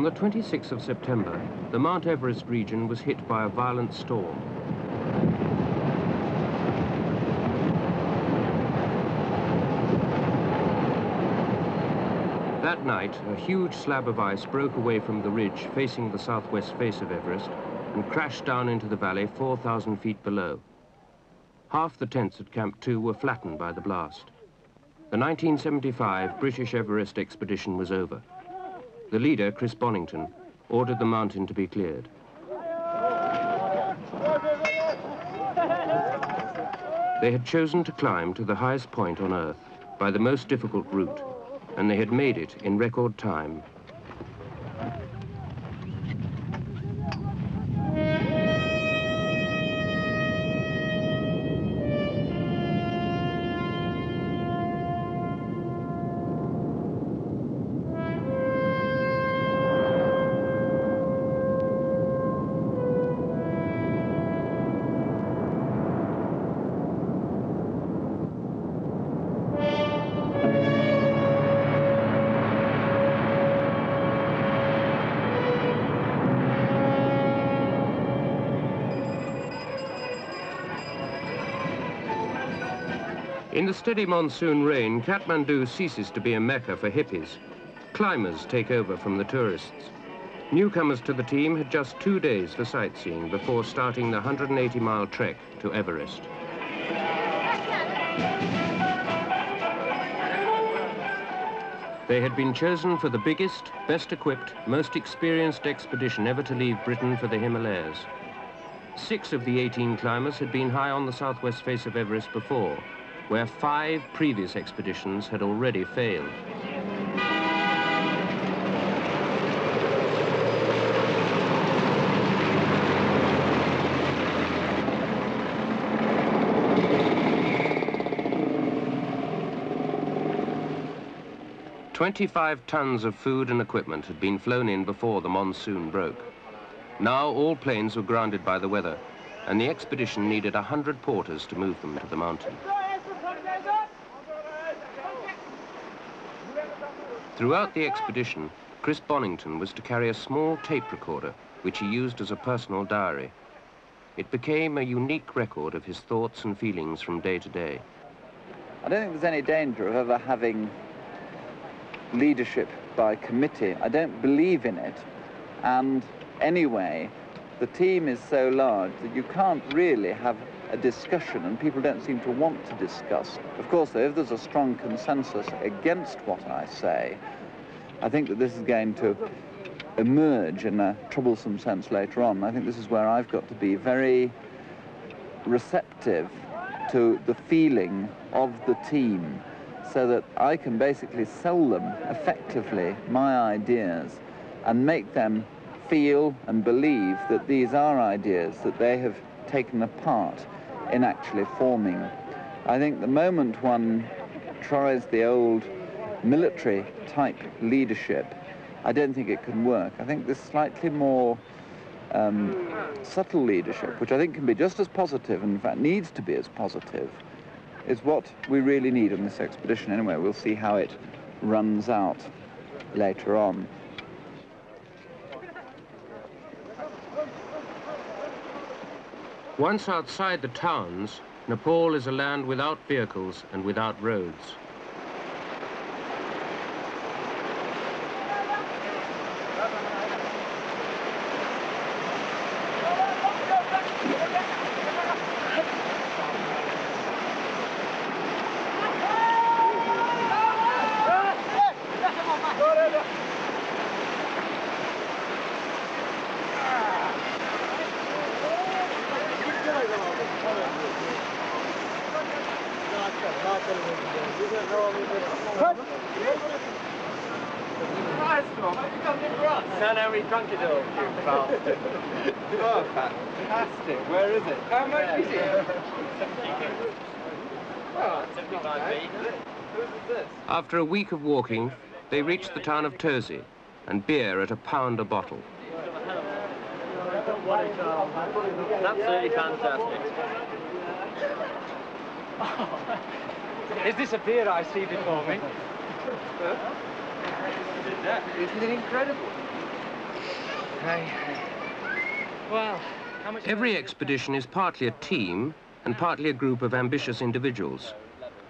On the 26th of September, the Mount Everest region was hit by a violent storm. That night, a huge slab of ice broke away from the ridge facing the southwest face of Everest and crashed down into the valley 4,000 feet below. Half the tents at Camp 2 were flattened by the blast. The 1975 British Everest expedition was over. The leader, Chris Bonington, ordered the mountain to be cleared. They had chosen to climb to the highest point on Earth by the most difficult route, and they had made it in record time steady monsoon rain, Kathmandu ceases to be a mecca for hippies. Climbers take over from the tourists. Newcomers to the team had just two days for sightseeing before starting the 180-mile trek to Everest. They had been chosen for the biggest, best equipped, most experienced expedition ever to leave Britain for the Himalayas. Six of the 18 climbers had been high on the southwest face of Everest before, where five previous expeditions had already failed. Twenty-five tons of food and equipment had been flown in before the monsoon broke. Now all planes were grounded by the weather, and the expedition needed a hundred porters to move them to the mountain. Throughout the expedition, Chris Bonington was to carry a small tape recorder, which he used as a personal diary. It became a unique record of his thoughts and feelings from day to day. I don't think there's any danger of ever having leadership by committee. I don't believe in it. And anyway, the team is so large that you can't really have a discussion and people don't seem to want to discuss. Of course, though, if there's a strong consensus against what I say, I think that this is going to emerge in a troublesome sense later on. I think this is where I've got to be very receptive to the feeling of the team so that I can basically sell them effectively my ideas and make them feel and believe that these are ideas that they have taken apart in actually forming. I think the moment one tries the old military type leadership, I don't think it can work. I think this slightly more um, subtle leadership, which I think can be just as positive, and in fact needs to be as positive, is what we really need on this expedition. Anyway, we'll see how it runs out later on. Once outside the towns, Nepal is a land without vehicles and without roads. No, no, we drunk it all, you bastard. Oh, fantastic. Where is it? How much is it? Oh, After a week of walking, they reached the town of Tosi and beer at a pound a bottle. It's absolutely fantastic. Is this a beer I see before me? Isn't it incredible? Okay. Well. Every expedition is partly a team and partly a group of ambitious individuals.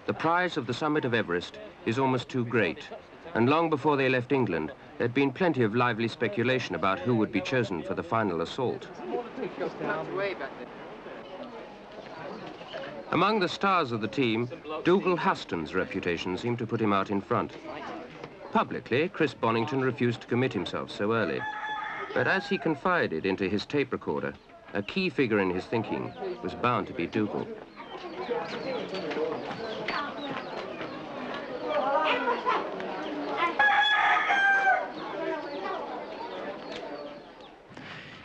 The prize of the summit of Everest is almost too great, and long before they left England, there'd been plenty of lively speculation about who would be chosen for the final assault. Among the stars of the team, Dougal Haston's reputation seemed to put him out in front. Publicly, Chris Bonington refused to commit himself so early. But as he confided into his tape recorder, a key figure in his thinking was bound to be Dougal.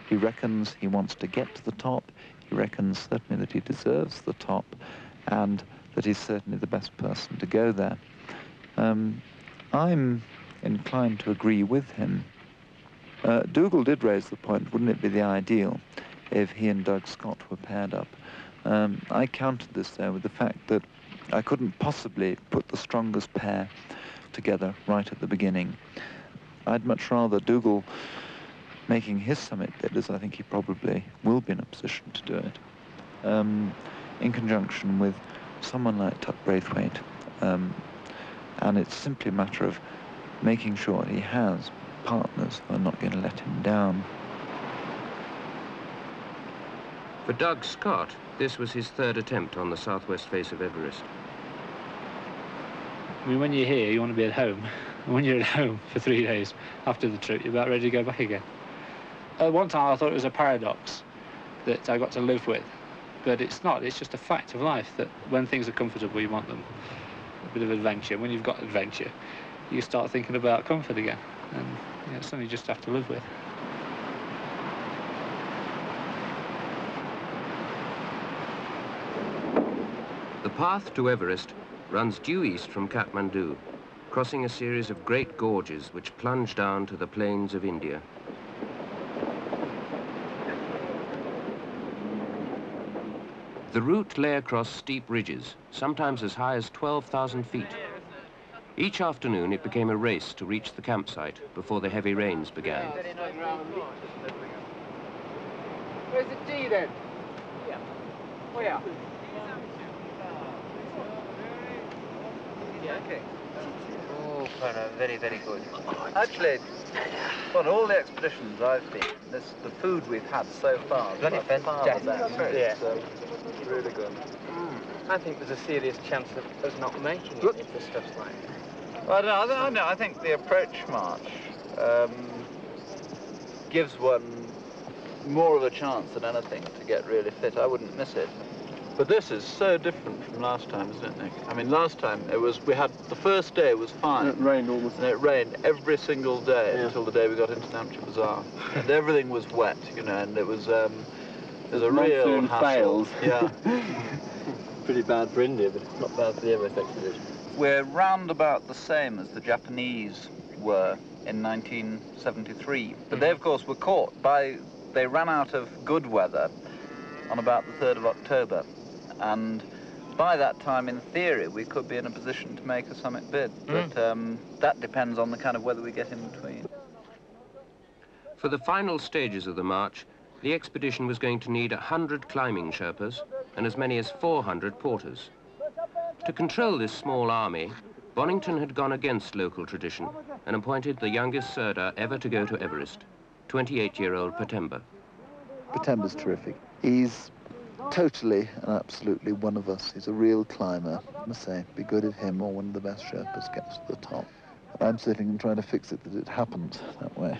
He reckons he wants to get to the top. He reckons certainly that he deserves the top and that he's certainly the best person to go there. Um, I'm inclined to agree with him. Uh, Dougal did raise the point, wouldn't it be the ideal if he and Doug Scott were paired up? Um, I countered this, though, with the fact that I couldn't possibly put the strongest pair together right at the beginning. I'd much rather Dougal making his summit bid, as I think he probably will be in a position to do it, um, in conjunction with someone like Tut Braithwaite. Um, and it's simply a matter of making sure he has partners who are not going to let him down. For Doug Scott, this was his third attempt on the southwest face of Everest. I mean, when you're here, you want to be at home. when you're at home for three days after the trip, you're about ready to go back again. At one time, I thought it was a paradox that I got to live with, but it's not. It's just a fact of life that when things are comfortable, you want them. A bit of adventure. When you've got adventure, you start thinking about comfort again, and you know, it's something you just have to live with. The path to Everest runs due east from Kathmandu, crossing a series of great gorges which plunge down to the plains of India. The route lay across steep ridges, sometimes as high as 12,000 feet. Each afternoon it became a race to reach the campsite before the heavy rains began. Where's the D then? Yeah. Where? Yeah, okay. Oh, Connor, very, very good. Actually, on all the expeditions I've been, this, the food we've had so far is Bloody by far the fantastic. Yeah. It's, um, really good. I think there's a serious chance of us not making Good. it if the stuff's like Well, I I don't. I think the approach march um, gives one more of a chance than anything to get really fit. I wouldn't miss it. But this is so different from last time, isn't it, Nick? I mean, last time it was we had the first day was fine. It rained almost. And it rained every single day Yeah. until the day we got into Namche Bazaar. and everything was wet, you know, and it was um, it was a real Monsoon hassle. fails. Yeah. Pretty bad for India, but it's not bad for the Everest expedition. We're round about the same as the Japanese were in 1973. But they, of course, were caught by, they ran out of good weather on about the 3rd of October. And by that time, in theory, we could be in a position to make a summit bid. But um, that depends on the kind of weather we get in between. For the final stages of the march, the expedition was going to need 100 climbing Sherpas and as many as 400 porters. To control this small army, Bonington had gone against local tradition and appointed the youngest Sirdar ever to go to Everest, 28-year-old Pertemba. Pertemba's terrific. He's totally and absolutely one of us. He's a real climber. I must say, be good if him or one of the best Sherpas gets to the top. I'm sitting and trying to fix it that it happened that way.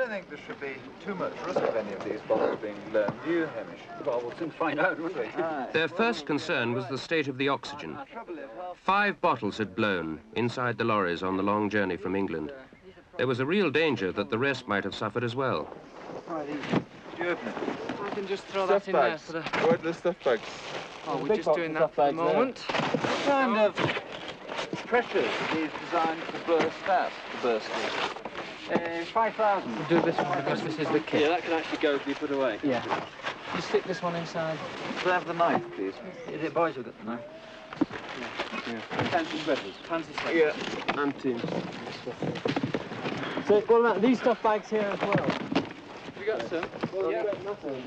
I don't think there should be too much risk of any of these bottles being blown. Do you, Hamish? Well, we'll soon find out, won't we? Their first concern was the state of the oxygen. Five bottles had blown inside the lorries on the long journey from England, There was a real danger that the rest might have suffered as well. I can just throw Stuff that in there bags. for the... Where are the stuff bags? Oh, we're just doing that for the stuff there. moment. What kind of pressures are these designed to burst at, the bursters? Uh, 5,000. We'll do this one because this is the Yeah, that can actually go be put away. Yeah. You stick this one inside. Could I have the knife, please? Is it boys who got the knife? Yeah. Yeah. Fancy sweaters. Fancy stuff. Yeah. And teams. So what about these stuff bags here as well? We got some. Well, yeah. nothing.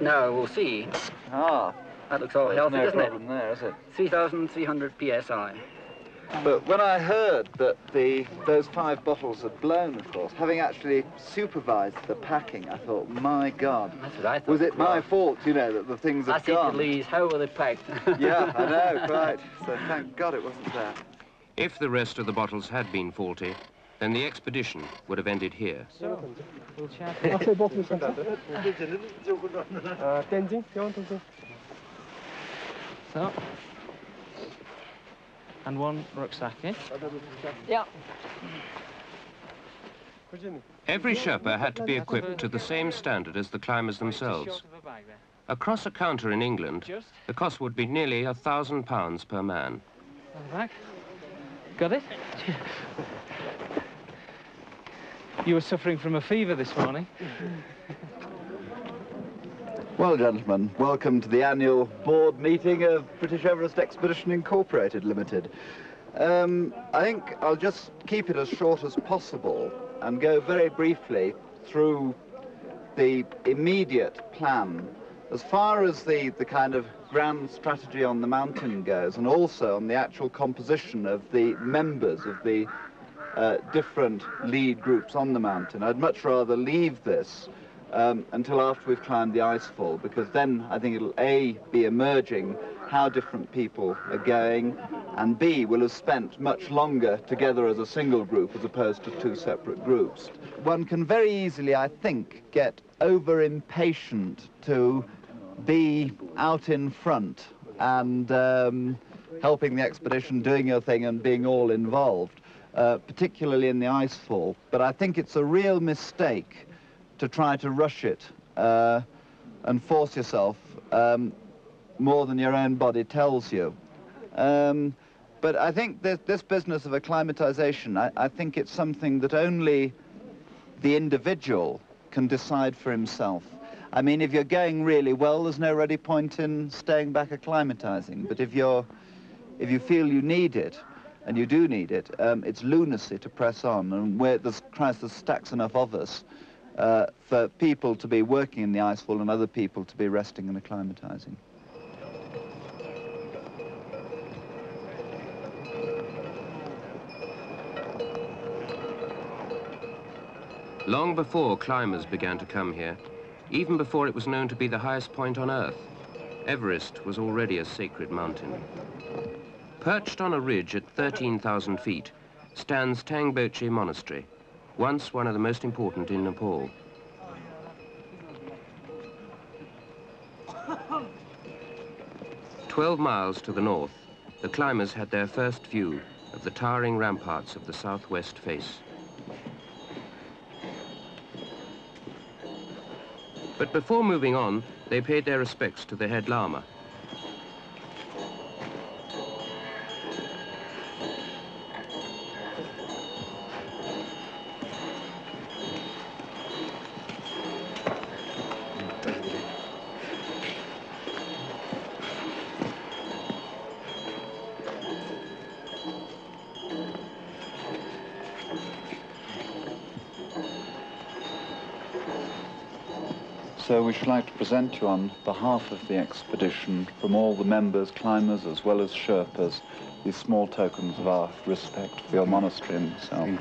Now we'll see. Ah, That looks all there's healthy, no doesn't it? problem there, is it? 3,300 psi. But when I heard that the those five bottles had blown, of course, having actually supervised the packing, I thought, my God, thought. was it my fault, you know, that the things had gone? I Louise, how were they packed? yeah, I know, quite. So thank God it wasn't there. If the rest of the bottles had been faulty, then the expedition would have ended here. So, we'll chat. on, So, and one rucksack, eh? Yeah. Every Sherpa had to be equipped to the same standard as the climbers themselves. Across a counter in England, the cost would be nearly a thousand pounds per man. back. Got it? you were suffering from a fever this morning. Well, gentlemen, welcome to the annual board meeting of British Everest Expedition Incorporated Limited. Um, I think I'll just keep it as short as possible and go very briefly through the immediate plan as far as the, the kind of grand strategy on the mountain goes and also on the actual composition of the members of the uh, different lead groups on the mountain. I'd much rather leave this um, until after we've climbed the icefall because then I think it'll A, be emerging how different people are going and B, will have spent much longer together as a single group as opposed to two separate groups. One can very easily, I think, get over impatient to be out in front and um, helping the expedition, doing your thing and being all involved, uh, particularly in the icefall. But I think it's a real mistake to try to rush it uh, and force yourself um, more than your own body tells you. Um, but I think this, this business of acclimatization, I, I think it's something that only the individual can decide for himself. I mean, if you're going really well, there's no ready point in staying back acclimatizing. But if you're, if you feel you need it, and you do need it, um, it's lunacy to press on. And where there's Christ, there's stacks enough of us uh, for people to be working in the icefall and other people to be resting and acclimatizing. Long before climbers began to come here, even before it was known to be the highest point on Earth, Everest was already a sacred mountain. Perched on a ridge at 13,000 feet stands Tangboche Monastery, once one of the most important in Nepal. Twelve miles to the north, the climbers had their first view of the towering ramparts of the southwest face. But before moving on, they paid their respects to the head lama. So we should like to present you on behalf of the expedition, from all the members, climbers, as well as Sherpas, these small tokens of our respect for your monastery and yourself. On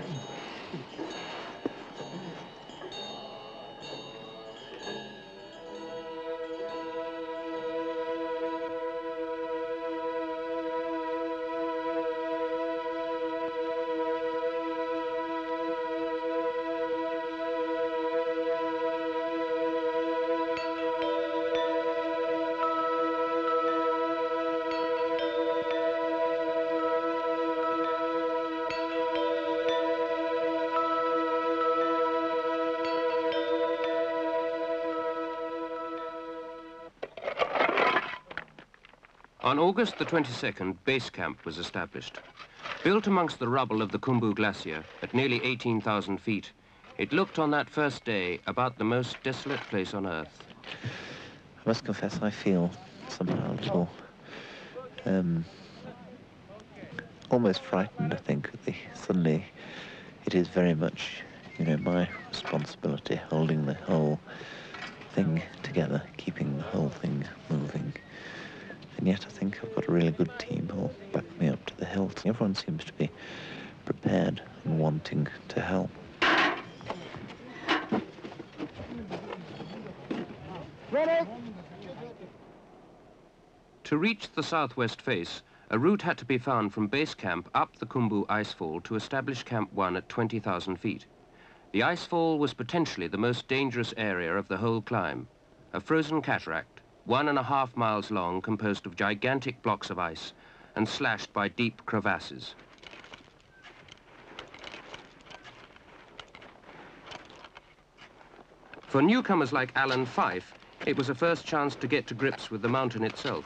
August the 22nd, base camp was established. Built amongst the rubble of the Khumbu Glacier at nearly 18,000 feet, it looked on that first day about the most desolate place on Earth. I must confess I feel somehow a little, um, almost frightened, I think, the, suddenly it is very much, you know, my responsibility holding the whole thing together, keeping the whole thing moving. And yet I think I've got a really good team who'll back me up to the hilt. Everyone seems to be prepared and wanting to help. To reach the southwest face, a route had to be found from base camp up the Khumbu icefall to establish Camp 1 at 20,000 feet. The icefall was potentially the most dangerous area of the whole climb. A frozen cataract, one and a half miles long, composed of gigantic blocks of ice and slashed by deep crevasses. For newcomers like Allen Fyffe, it was a first chance to get to grips with the mountain itself.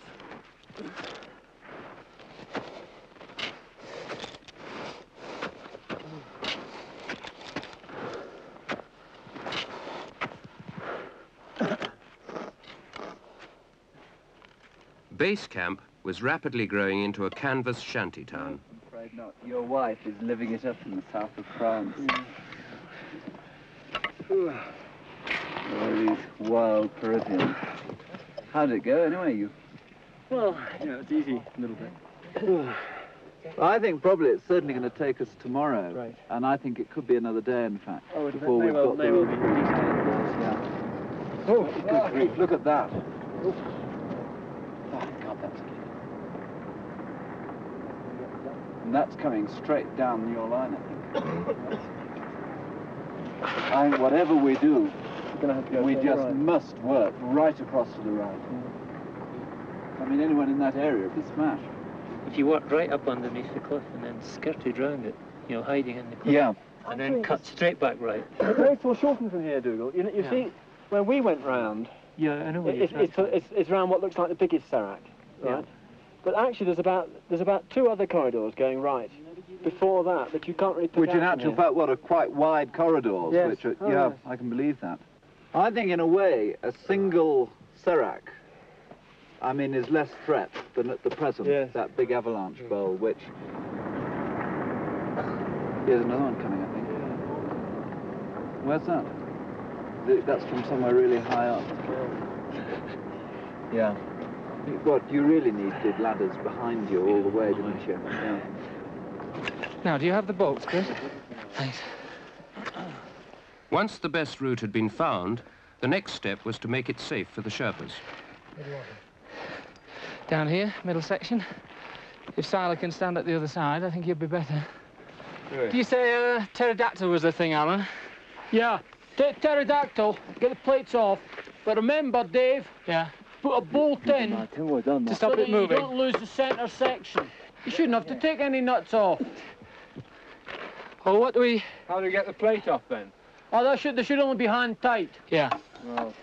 Base camp was rapidly growing into a canvas shanty town. I'm afraid not. Your wife is living it up in the south of France. Hmm. All these wild Parisians. How'd it go anyway? You Well, you know, it's easy a little bit. Well, I think probably it's certainly going to take us tomorrow. Right. And I think it could be another day, in fact. Oh, it before may we've well, got may the well be. Yeah. Oh, good grief, look at that. Oh, God, that's And that's coming straight down your line, I think. I, whatever we do, have to go we just right. must work right across to the right. I mean, anyone in that area would be smashed. If you walked right up underneath the cliff and then skirted round it, you know, hiding in the cliff, Yeah. and then cut straight back right. It's very foreshortened from here, Dougal. You, know, you Yeah. see, when we went round, Yeah, I know where it's, you're it's, it's, it's round what looks like the biggest Serac, Yeah. But actually, there's about there's about two other corridors going right before that that you can't really Which in actual fact, what are quite wide corridors. Yes. Which are, Oh, yeah, yes. I can believe that. I think in a way, a single Serac, I mean, is less threat than at the present, Yes. that big avalanche mm. bowl, which... Here's another one coming, I think. Where's that? That's from somewhere really high up. Yeah. What you really need did ladders behind you all the way, didn't you? Yeah. Now, do you have the bolts, Chris? Thanks. Once the best route had been found, the next step was to make it safe for the Sherpas. Down here, middle section. If Siler can stand at the other side, I think he'd be better. Do you say uh, pterodactyl was the thing, Alan? Yeah, T- pterodactyl, get the plates off. But remember, Dave, Yeah. Put a bolt in Martin, well done. To stop so it moving. you don't lose the centre section. You shouldn't have to take any nuts off. Well, what do we... How do you get the plate off then? Oh, that should, they should only be hand tight. Yeah. Well,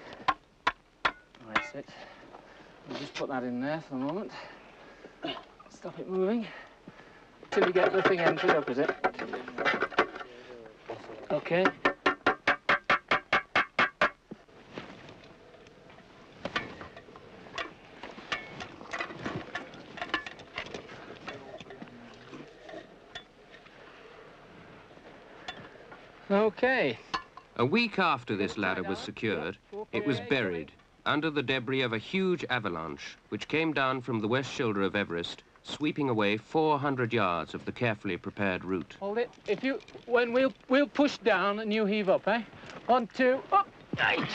That's it. We'll just put that in there for the moment. Stop it moving. Till you get the thing emptied up, is it? Okay. Okay. A week after this ladder was secured, it was buried under the debris of a huge avalanche which came down from the west shoulder of Everest, sweeping away 400 yards of the carefully prepared route. Hold it. If you, when we'll, we'll push down and you heave up, eh? One, two, up. Right.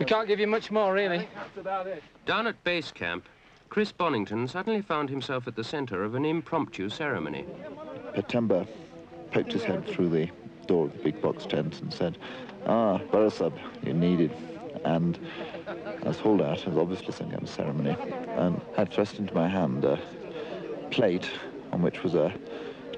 We can't give you much more, really. that's about it. Down at base camp, Chris Bonington suddenly found himself at the center of an impromptu ceremony. Pertemba poked his head through the door of the big box tent and said, Ah, Borisab, you're needed. And as holdout, was obviously some kind of ceremony, and had thrust into my hand a plate on which was a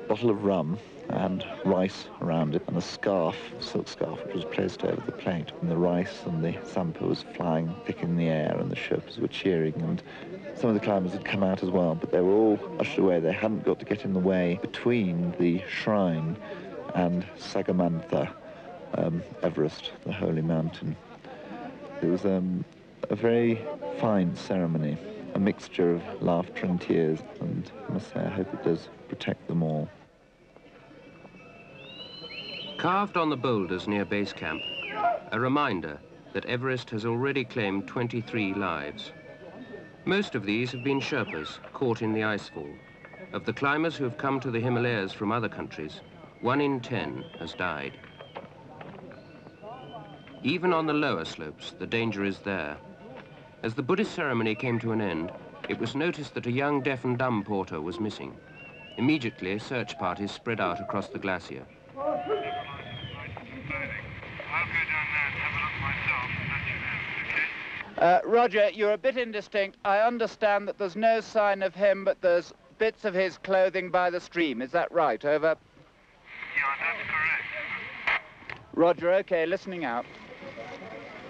bottle of rum and rice around it and a scarf, a silk scarf, which was placed over the plate. And the rice and the tsampa was flying thick in the air and the Sherpas were cheering and some of the climbers had come out as well, but they were all ushered away. They hadn't got to get in the way between the shrine and Sagarmatha, um, Everest, the holy mountain. It was um, a very fine ceremony, a mixture of laughter and tears, and I must say I hope it does protect them all. Carved on the boulders near base camp, a reminder that Everest has already claimed 23 lives. Most of these have been Sherpas caught in the icefall. Of the climbers who have come to the Himalayas from other countries, one in 10 has died. Even on the lower slopes, the danger is there. As the Buddhist ceremony came to an end, it was noticed that a young deaf and dumb porter was missing. Immediately, search parties spread out across the glacier. Uh, Roger, you're a bit indistinct. I understand that there's no sign of him, but there's bits of his clothing by the stream. Is that right? Over. Yeah, that's correct. Roger, okay, listening out.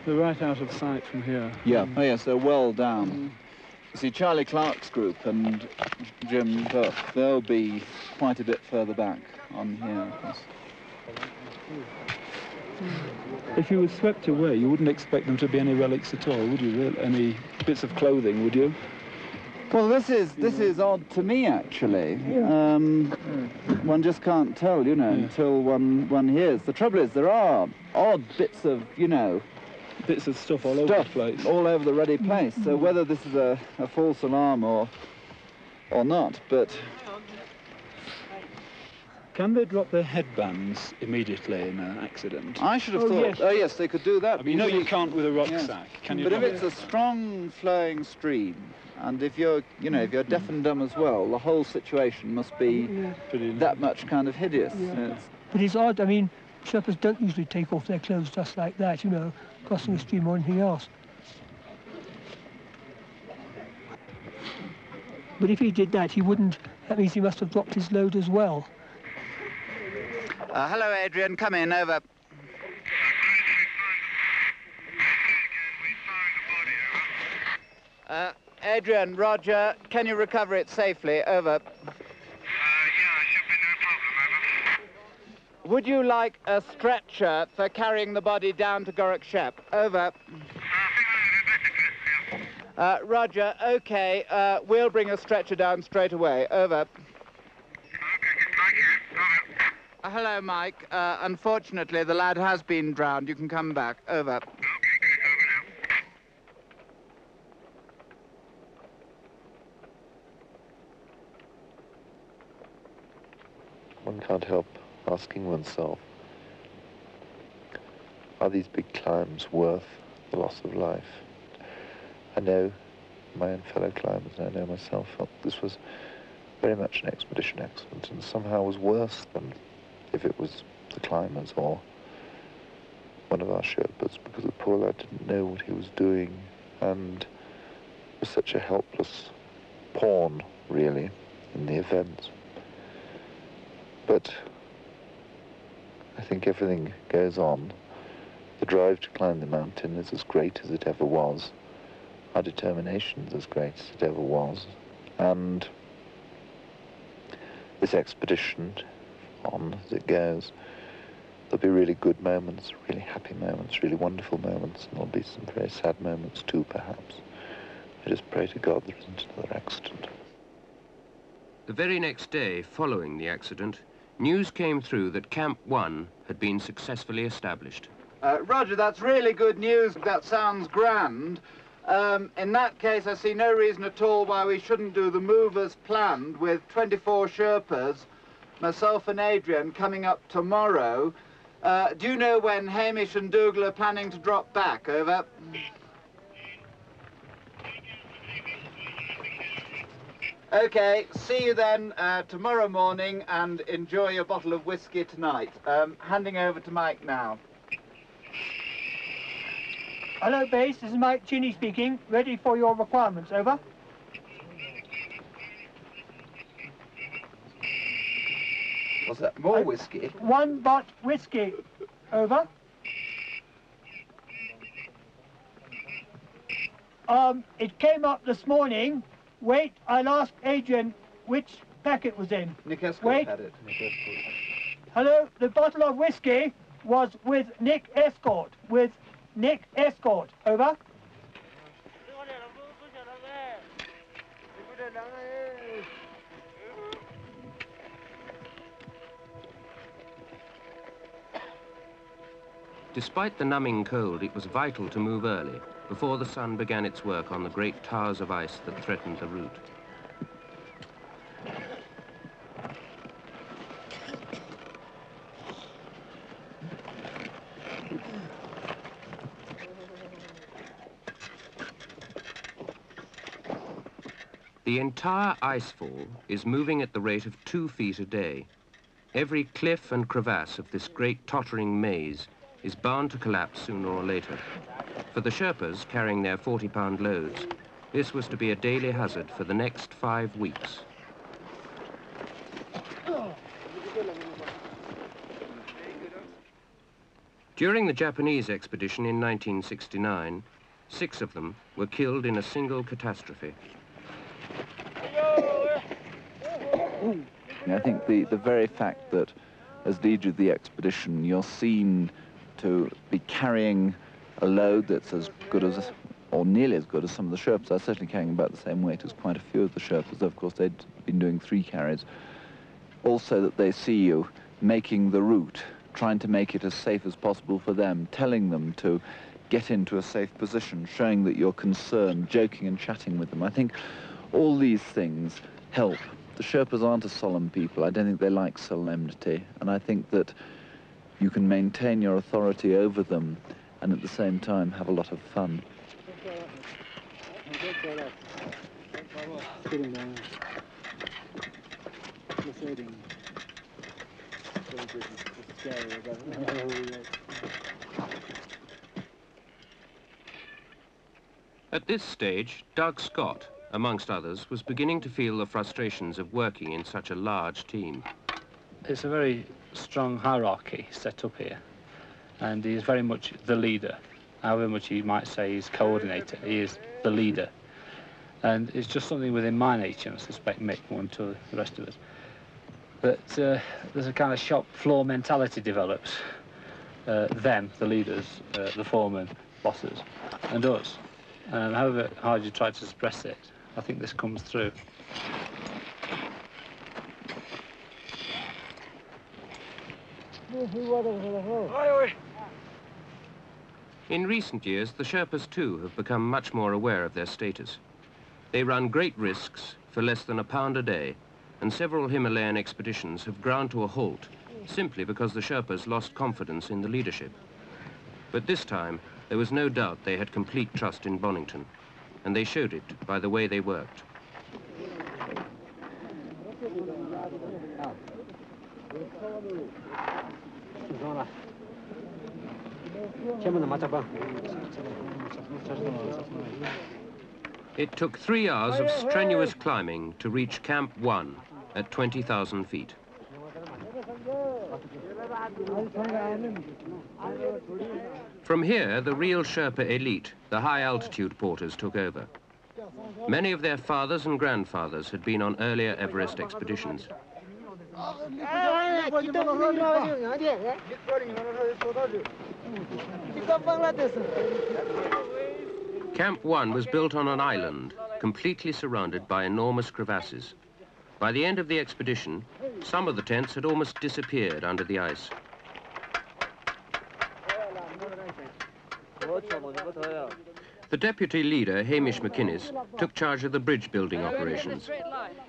They're right out of sight from here. Yeah, oh yes, they're well down. You see, Charlie Clarke's group and Jim Burke, they'll be quite a bit further back on here. If you were swept away, you wouldn't expect them to be any relics at all, would you? Any bits of clothing, would you? Well, this is this is odd to me actually. Um, one just can't tell, you know, until one one hears. The trouble is, there are odd bits of, you know, Bits of stuff all over the place. all over the ruddy place. So whether this is a, a false alarm or or not, but Can they drop their headbands immediately in an accident? I should have Oh, thought. yes. Oh yes, they could do that. I mean, you know you can't with a Yes. rucksack, can you? But if it's it? a strong flowing stream, and if you're, you know, if you're deaf and dumb as well, the whole situation must be oh, Pretty- that much kind of hideous. It's- But it's odd, I mean, Sherpas don't usually take off their clothes just like that, you know, crossing a stream or anything else. But if he did that, he wouldn't, that means he must have dropped his load as well. Uh, hello, Adrian. Come in. Over. Uh, Adrian, Roger, can you recover it safely? Over. Uh, yeah, it should be no problem, Over. Would you like a stretcher for carrying the body down to Gorakshep? Over. Uh, Roger, okay, uh, we'll bring a stretcher down straight away. Over. Uh, hello, Mike. Uh, unfortunately, the lad has been drowned. You can come back. Over. One can't help asking oneself, are these big climbs worth the loss of life? I know my own fellow climbers, and I know myself, felt this was very much an expedition accident, and somehow was worse than if it was the climbers or one of our Sherpas, because the poor lad didn't know what he was doing, and was such a helpless pawn, really, in the event. But I think everything goes on. The drive to climb the mountain is as great as it ever was. Our determination is as great as it ever was. And this expedition, on as it goes, there'll be really good moments, really happy moments, really wonderful moments, and there'll be some very sad moments too, perhaps. I just pray to God there isn't another accident. The very next day, following the accident, news came through that Camp 1 had been successfully established. Uh, Roger, that's really good news. That sounds grand. Um, in that case, I see no reason at all why we shouldn't do the move as planned with 24 Sherpas, myself and Adrian coming up tomorrow. Uh, do you know when Hamish and Dougal are planning to drop back? Over. Okay, see you then uh, tomorrow morning and enjoy your bottle of whiskey tonight. Um, handing over to Mike now. Hello, base. This is Mike Cheney speaking. Ready for your requirements. Over. What's that? More whiskey? One bot whiskey. Over. Um, it came up this morning. Wait, I'll ask Adrian which packet was in. Nick Estcourt had it. Hello, the bottle of whiskey was with Nick Estcourt. With Nick Estcourt. Over. Despite the numbing cold, it was vital to move early, before the sun began its work on the great towers of ice that threatened the route. The entire icefall is moving at the rate of two feet a day. Every cliff and crevasse of this great tottering maze is bound to collapse sooner or later. For the Sherpas carrying their 40-pound loads, this was to be a daily hazard for the next five weeks. During the Japanese expedition in 1969, six of them were killed in a single catastrophe. I think the, the very fact that as leader of the expedition, you're seen to be carrying a load that's as good as, or nearly as good as some of the Sherpas. are certainly carrying about the same weight as quite a few of the Sherpas. Of course, they'd been doing three carries. Also that they see you making the route, trying to make it as safe as possible for them, telling them to get into a safe position, showing that you're concerned, joking and chatting with them. I think all these things help. The Sherpas aren't a solemn people. I don't think they like solemnity. And I think that you can maintain your authority over them and at the same time have a lot of fun. At this stage, Doug Scott, amongst others, was beginning to feel the frustrations of working in such a large team. It's a very strong hierarchy set up here, and he is very much the leader. However much you might say he's coordinator, he is the leader. And it's just something within my nature, I suspect Mick one to the rest of us, that uh, there's a kind of shop floor mentality develops. Uh, them, the leaders, uh, the foremen, bosses, and us. And however hard you try to suppress it, I think this comes through. In recent years, the Sherpas too have become much more aware of their status. They run great risks for less than a pound a day, and several Himalayan expeditions have ground to a halt simply because the Sherpas lost confidence in the leadership. But this time, there was no doubt they had complete trust in Bonington, and they showed it by the way they worked. It took three hours of strenuous climbing to reach Camp 1 at 20,000 feet. From here, the real Sherpa elite, the high-altitude porters, took over. Many of their fathers and grandfathers had been on earlier Everest expeditions. Camp 1 was built on an island, completely surrounded by enormous crevasses. By the end of the expedition, some of the tents had almost disappeared under the ice. The deputy leader, Hamish MacInnes, took charge of the bridge building operations.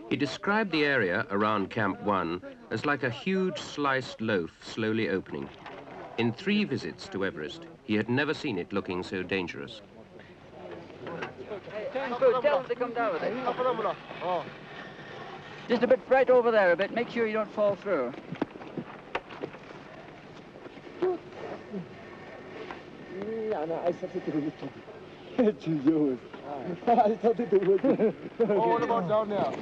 He described the area around Camp 1 as like a huge sliced loaf slowly opening. In three visits to Everest, he had never seen it looking so dangerous. Tell them to come down with it. Just a bit right over there a bit. Make sure you don't fall through. oh, what about down there?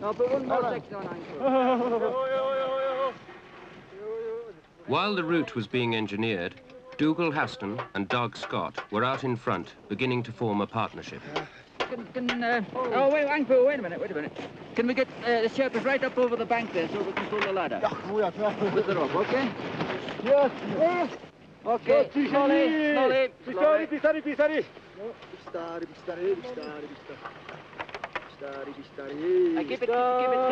No, put one more section on, Uncle. While the route was being engineered, Dougal Haston and Doug Scott were out in front, beginning to form a partnership. Can, can, uh, oh, wait, Angpo, wait a minute, wait a minute. Can we get uh, the Sherpas right up over the bank there so we can pull the ladder? Yeah, we are. With the rope, okay? Yes. Okay, slowly, slowly, slowly. Bistari, bistari. Uh, keep it, keep it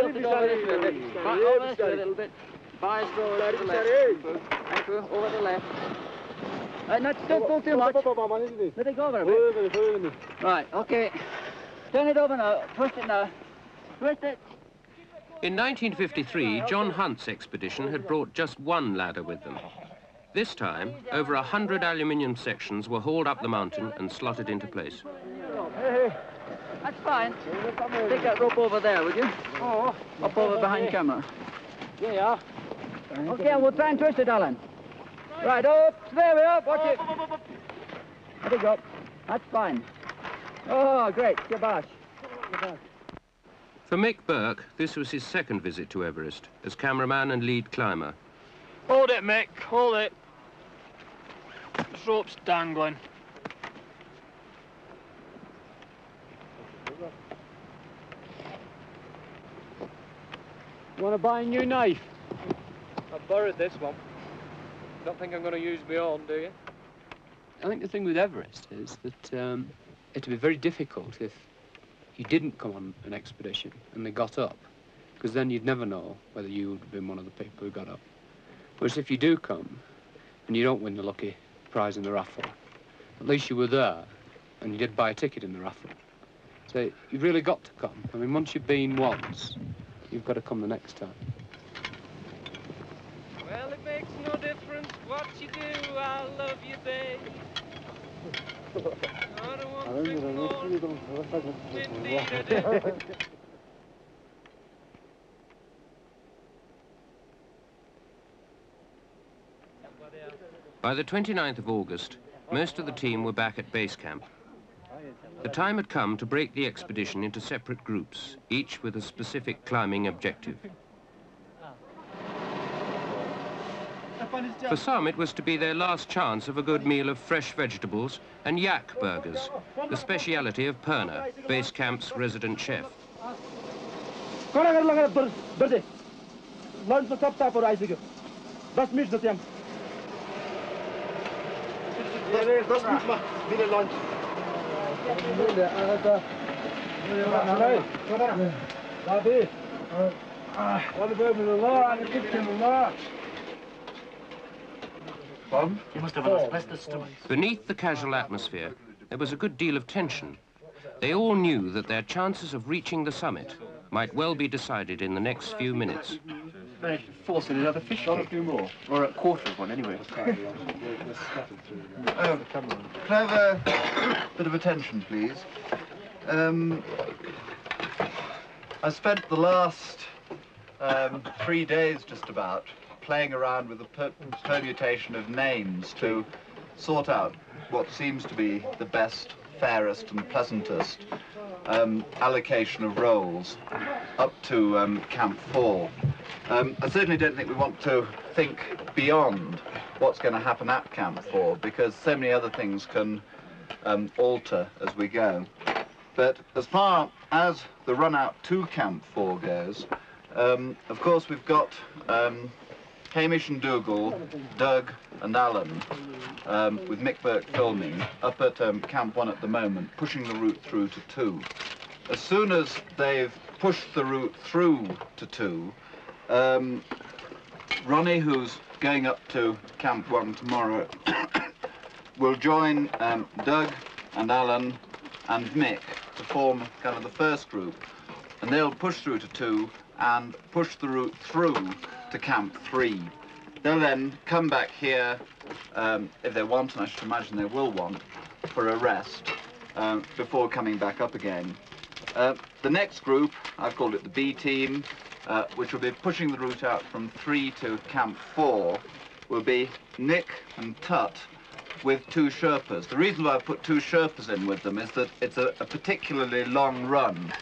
tilted over this way a bit. Back over this way a little bit. Bias forward to the left. Angpo, over the left. Uh, not, don't pull too much. Let it go over a bit. Right, okay. Turn it over now. Twist it now. Twist it. In 1953, John Hunt's expedition had brought just one ladder with them. This time, over a hundred aluminium sections were hauled up the mountain and slotted into place. That's fine. Take that rope over there, would you? Oh. Up over behind camera. Yeah. yeah. Okay, we'll try and twist it, Allen. Right, up. There we are. Watch it. There it go. That's fine. Oh, great. Shabash. For Mick Burke, this was his second visit to Everest as cameraman and lead climber. Hold it, Mick. Hold it. This rope's dangling. Want to buy a new knife? I borrowed this one. Don't think I'm going to use my own, do you? I think the thing with Everest is that um, it'd be very difficult if you didn't come on an expedition and they got up, because then you'd never know whether you would have been one of the people who got up. Whereas if you do come and you don't win the lucky prize in the raffle, at least you were there and you did buy a ticket in the raffle. So you've really got to come. I mean, once you've been once, you've got to come the next time. Well, it makes no difference what you do. I love you, babe. I don't want to drink more. Indeed, I do. By the 29th of August, most of the team were back at base camp. The time had come to break the expedition into separate groups, each with a specific climbing objective. For some, it was to be their last chance of a good meal of fresh vegetables and yak burgers, the speciality of Perna, base camp's resident chef. Kona Das gut Der Beneath the casual atmosphere, there was a good deal of tension. They all knew that their chances of reaching the summit might well be decided in the next few minutes. Managed to force in another fish Got a few more. Or a quarter of one, anyway. Oh, clever bit of attention, please. Um, I spent the last um, three days just about playing around with a per permutation of names to sort out what seems to be the best, fairest and pleasantest um, allocation of roles up to um, Camp 4. Um, I certainly don't think we want to think beyond what's going to happen at Camp 4 because so many other things can um, alter as we go. But as far as the run out to Camp 4 goes, um, of course we've got um, Hamish and Dougal, Doug and Allen, um, with Mick Burke filming, up at um, Camp 1 at the moment, pushing the route through to 2. As soon as they've pushed the route through to 2, um, Ronnie, who's going up to Camp 1 tomorrow, will join um, Doug and Allen and Mick to form kind of the first group. And they'll push through to 2 and push the route through to Camp 3. They'll then come back here, um, if they want, and I should imagine they will want, for a rest um, before coming back up again. Uh, the next group, I've called it the B team, uh, which will be pushing the route out from 3 to Camp 4, will be Nick and Tut with two Sherpas. The reason why I've put two Sherpas in with them is that it's a, a particularly long run,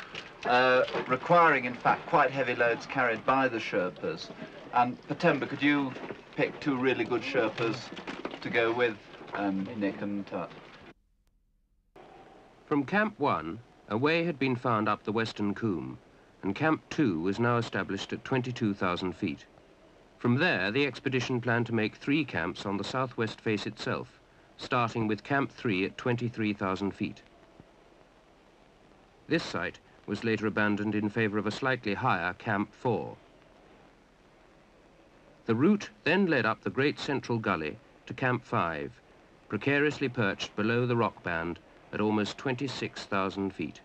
uh, requiring, in fact, quite heavy loads carried by the Sherpas. And Pertemba, could you pick two really good Sherpas to go with um, Nick and Tut. From Camp 1, a way had been found up the western Cwm, and Camp 2 was now established at 22,000 feet. From there, the expedition planned to make three camps on the southwest face itself, starting with Camp 3 at 23,000 feet. This site was later abandoned in favour of a slightly higher Camp 4. The route then led up the great central gully to Camp 5, precariously perched below the rock band at almost 26,000 feet.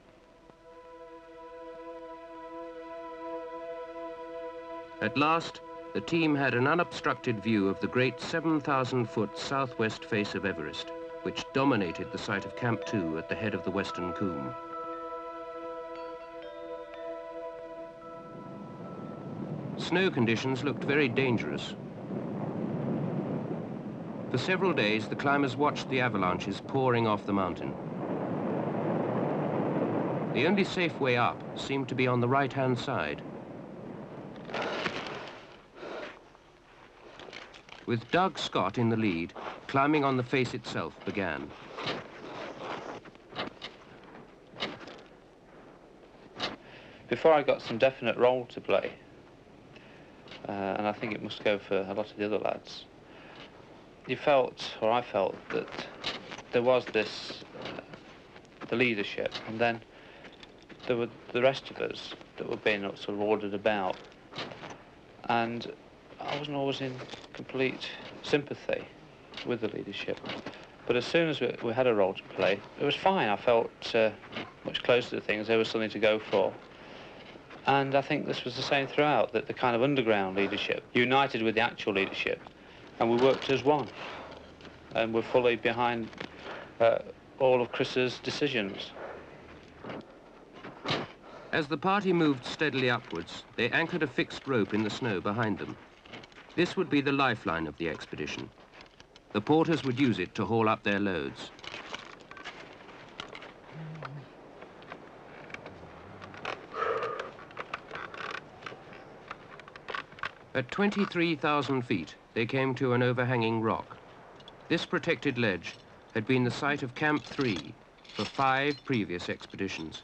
At last, the team had an unobstructed view of the great 7,000-foot southwest face of Everest, which dominated the site of Camp 2 at the head of the Western Cwm. Snow conditions looked very dangerous. For several days, the climbers watched the avalanches pouring off the mountain. The only safe way up seemed to be on the right-hand side. With Doug Scott in the lead, climbing on the face itself began. Before I got some definite role to play, uh, and I think it must go for a lot of the other lads, you felt, or I felt, that there was this, uh, the leadership, and then there were the rest of us that were being sort of ordered about. And I wasn't always in complete sympathy with the leadership. But as soon as we, we had a role to play, it was fine. I felt uh, much closer to things. There was something to go for. And I think this was the same throughout, that the kind of underground leadership united with the actual leadership, and we worked as one. And we're fully behind uh, all of Chris's decisions. As the party moved steadily upwards, they anchored a fixed rope in the snow behind them. This would be the lifeline of the expedition. The porters would use it to haul up their loads. At 23,000 feet, they came to an overhanging rock. This protected ledge had been the site of Camp 3 for five previous expeditions.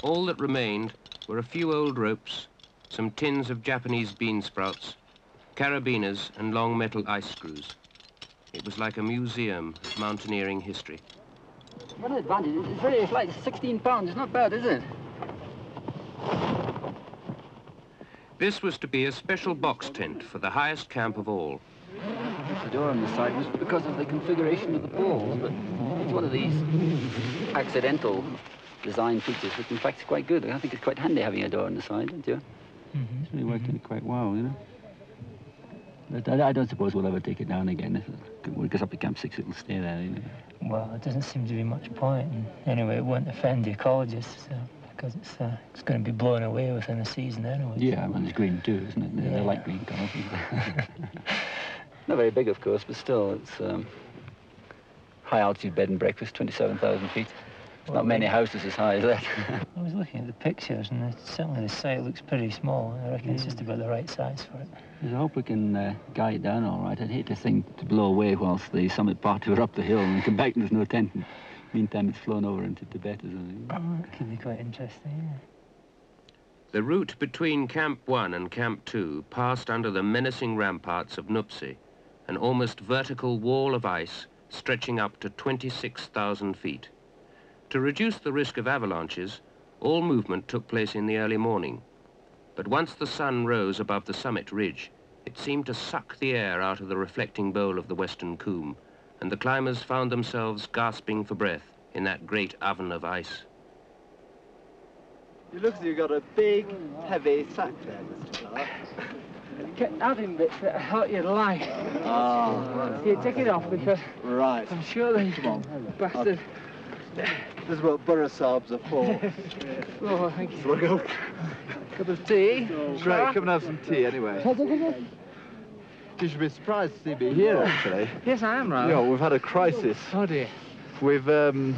All that remained were a few old ropes, some tins of Japanese bean sprouts, carabiners and long metal ice screws. It was like a museum of mountaineering history. What an advantage. It's very it's light. It's 16 pounds. It's not bad, is it? This was to be a special box tent for the highest camp of all. The door on the side was because of the configuration of the poles, but it's one of these accidental design features, which in fact is quite good. I think it's quite handy having a door on the side, don't you? Mm -hmm. It's really worked in quite well, you know. But I, I, don't suppose we'll ever take it down again. If it goes up to Camp 6, it'll stay there, you know. Well, it doesn't seem to be much point. And anyway, it won't offend the ecologists, so, because it's uh, it's going to be blown away within a season anyway. Yeah, well, it's green too, isn't it? They're, yeah. like green colours. Not very big, of course, but still, it's um, high altitude bed and breakfast, 27,000 feet. Well, Not many houses as high as that. I was looking at the pictures, and the, certainly the site looks pretty small. I reckon it's just about the right size for it. I hope we can uh, guide it down all right. I'd hate to think to blow away whilst the summit party were up the hill and come back and there's no tent. And meantime, it's flown over into Tibet or something. Oh, that could be quite interesting, yeah. The route between Camp 1 and Camp 2 passed under the menacing ramparts of Nuptse, an almost vertical wall of ice stretching up to 26,000 feet. To reduce the risk of avalanches, all movement took place in the early morning. But once the sun rose above the summit ridge, it seemed to suck the air out of the reflecting bowl of the western Cwm, and the climbers found themselves gasping for breath in that great oven of ice. You look as you've got a big, heavy sack there, Mr. Clarke. Kept adding bits that I thought you'd like. Ah. So you take it off because right. I'm sure they bastard. This is what Burrasabs are for. oh, thank you. Look out. Cup of tea. Right, come and have some tea anyway. You should be surprised to see me here, actually. Yes, I am, right. You know, we've had a crisis. Oh, dear. We've, um,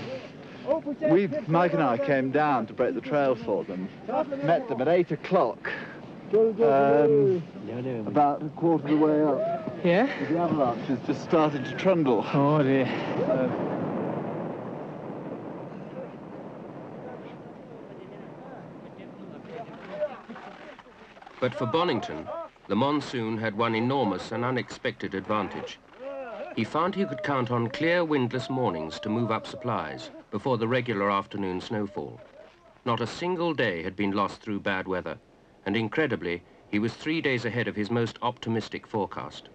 we, Mike and I came down to break the trail for them. Met them at 8 o'clock. Um, about a quarter of the way up. Yeah? The avalanche has just started to trundle. Oh dear. Uh, But for Bonington, the monsoon had one enormous and unexpected advantage. He found he could count on clear windless mornings to move up supplies before the regular afternoon snowfall. Not a single day had been lost through bad weather, and incredibly, he was three days ahead of his most optimistic forecast.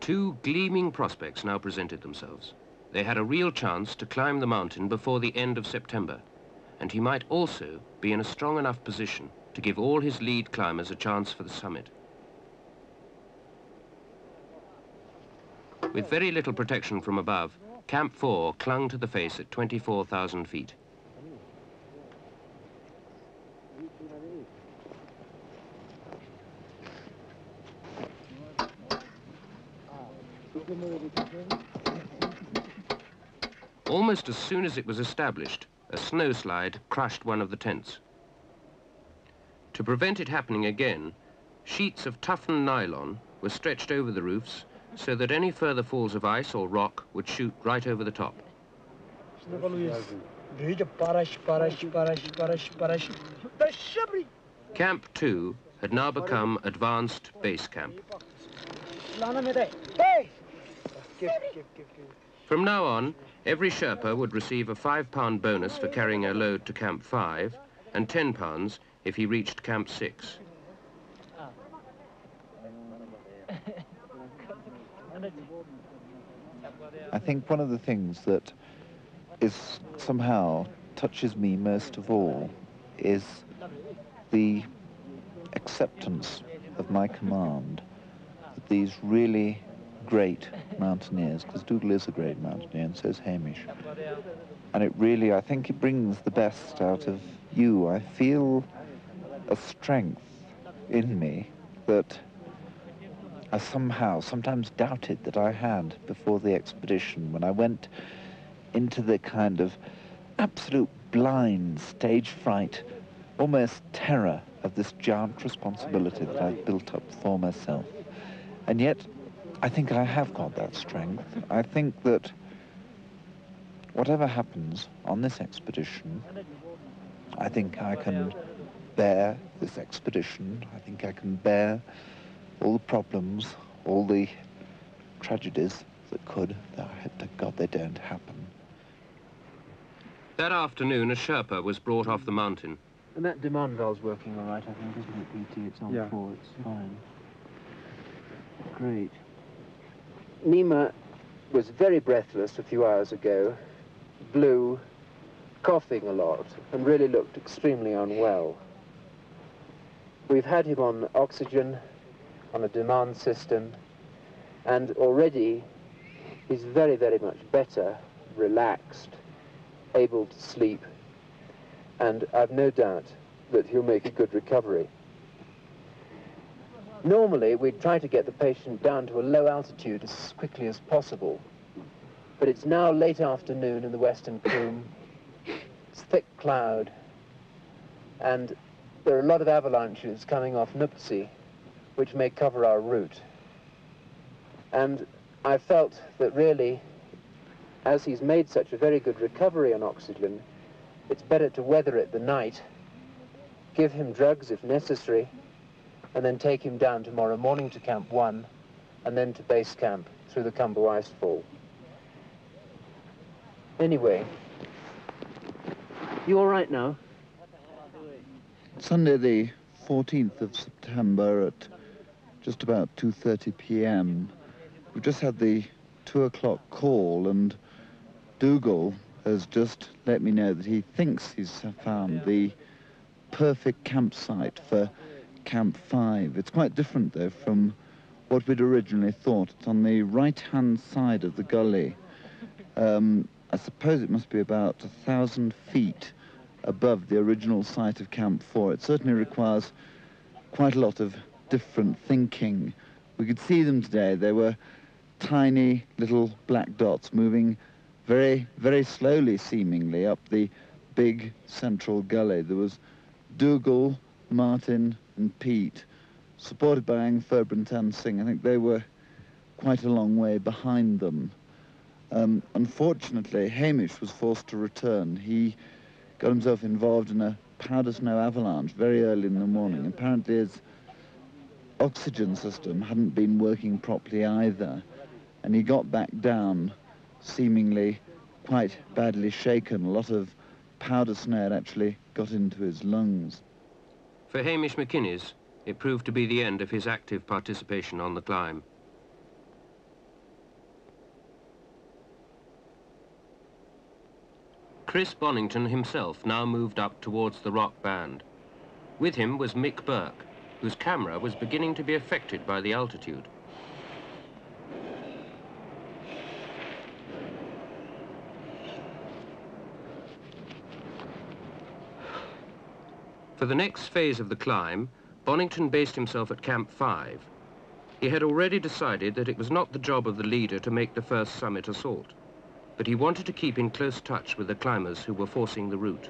Two gleaming prospects now presented themselves. They had a real chance to climb the mountain before the end of September, and he might also be in a strong enough position to give all his lead climbers a chance for the summit. With very little protection from above, Camp 4 clung to the face at 24,000 feet. Almost as soon as it was established, a snowslide crushed one of the tents. To prevent it happening again, sheets of toughened nylon were stretched over the roofs so that any further falls of ice or rock would shoot right over the top. Camp 2 had now become advanced base camp. From now on, every Sherpa would receive a five-pound bonus for carrying a load to Camp 5 and 10 pounds if he reached Camp 6. I think one of the things that is somehow touches me most of all is the acceptance of my command that these really great mountaineers, because Dougal is a great mountaineer and so is Hamish, and it really, I think it brings the best out of you. I feel a strength in me that I somehow sometimes doubted that I had before the expedition when I went into the kind of absolute blind stage fright, almost terror of this giant responsibility that I've built up for myself. And yet, I think I have got that strength. I think that whatever happens on this expedition, I think I can bear this expedition. I think I can bear all the problems, all the tragedies that could. I hope to God they don't happen. That afternoon, a Sherpa was brought off the mountain. And that demand valve's working all right, I think, isn't it, PT? It's on Yeah. four, it's fine. Great. Nima was very breathless a few hours ago, blue, coughing a lot, and really looked extremely unwell. We've had him on oxygen, on a demand system, and already he's very, very much better, relaxed, able to sleep, and I've no doubt that he'll make a good recovery. Normally, we'd try to get the patient down to a low altitude as quickly as possible, but it's now late afternoon in the Western Cwm. It's thick cloud, and there are a lot of avalanches coming off Nuptse, which may cover our route. And I felt that really, as he's made such a very good recovery on oxygen, it's better to weather it the night, give him drugs if necessary, and then take him down tomorrow morning to Camp 1, and then to base camp through the Khumbu Icefall. Anyway, you all right now? What the hell am I doing? Sunday the 14th of September at just about 2.30 p.m. We've just had the two o'clock call and Dougal has just let me know that he thinks he's found the perfect campsite for Camp 5. It's quite different though from what we'd originally thought. It's on the right-hand side of the gully. Um, I suppose it must be about a thousand feet above the original site of Camp 4. It certainly requires quite a lot of different thinking. We could see them today. They were tiny little black dots moving very, very slowly, seemingly, up the big central gully. There was Dougal, Martin, and Pete, supported by Angferb and Tan Singh. I think they were quite a long way behind them. Um, unfortunately, Hamish was forced to return. He got himself involved in a powder snow avalanche very early in the morning. Apparently his oxygen system hadn't been working properly either, and he got back down seemingly quite badly shaken. A lot of powder snow had actually got into his lungs. For Hamish MacInnes, it proved to be the end of his active participation on the climb. Chris Bonington himself now moved up towards the rock band. With him was Mick Burke, whose camera was beginning to be affected by the altitude. For the next phase of the climb, Bonington based himself at Camp 5. He had already decided that it was not the job of the leader to make the first summit assault, but he wanted to keep in close touch with the climbers who were forcing the route.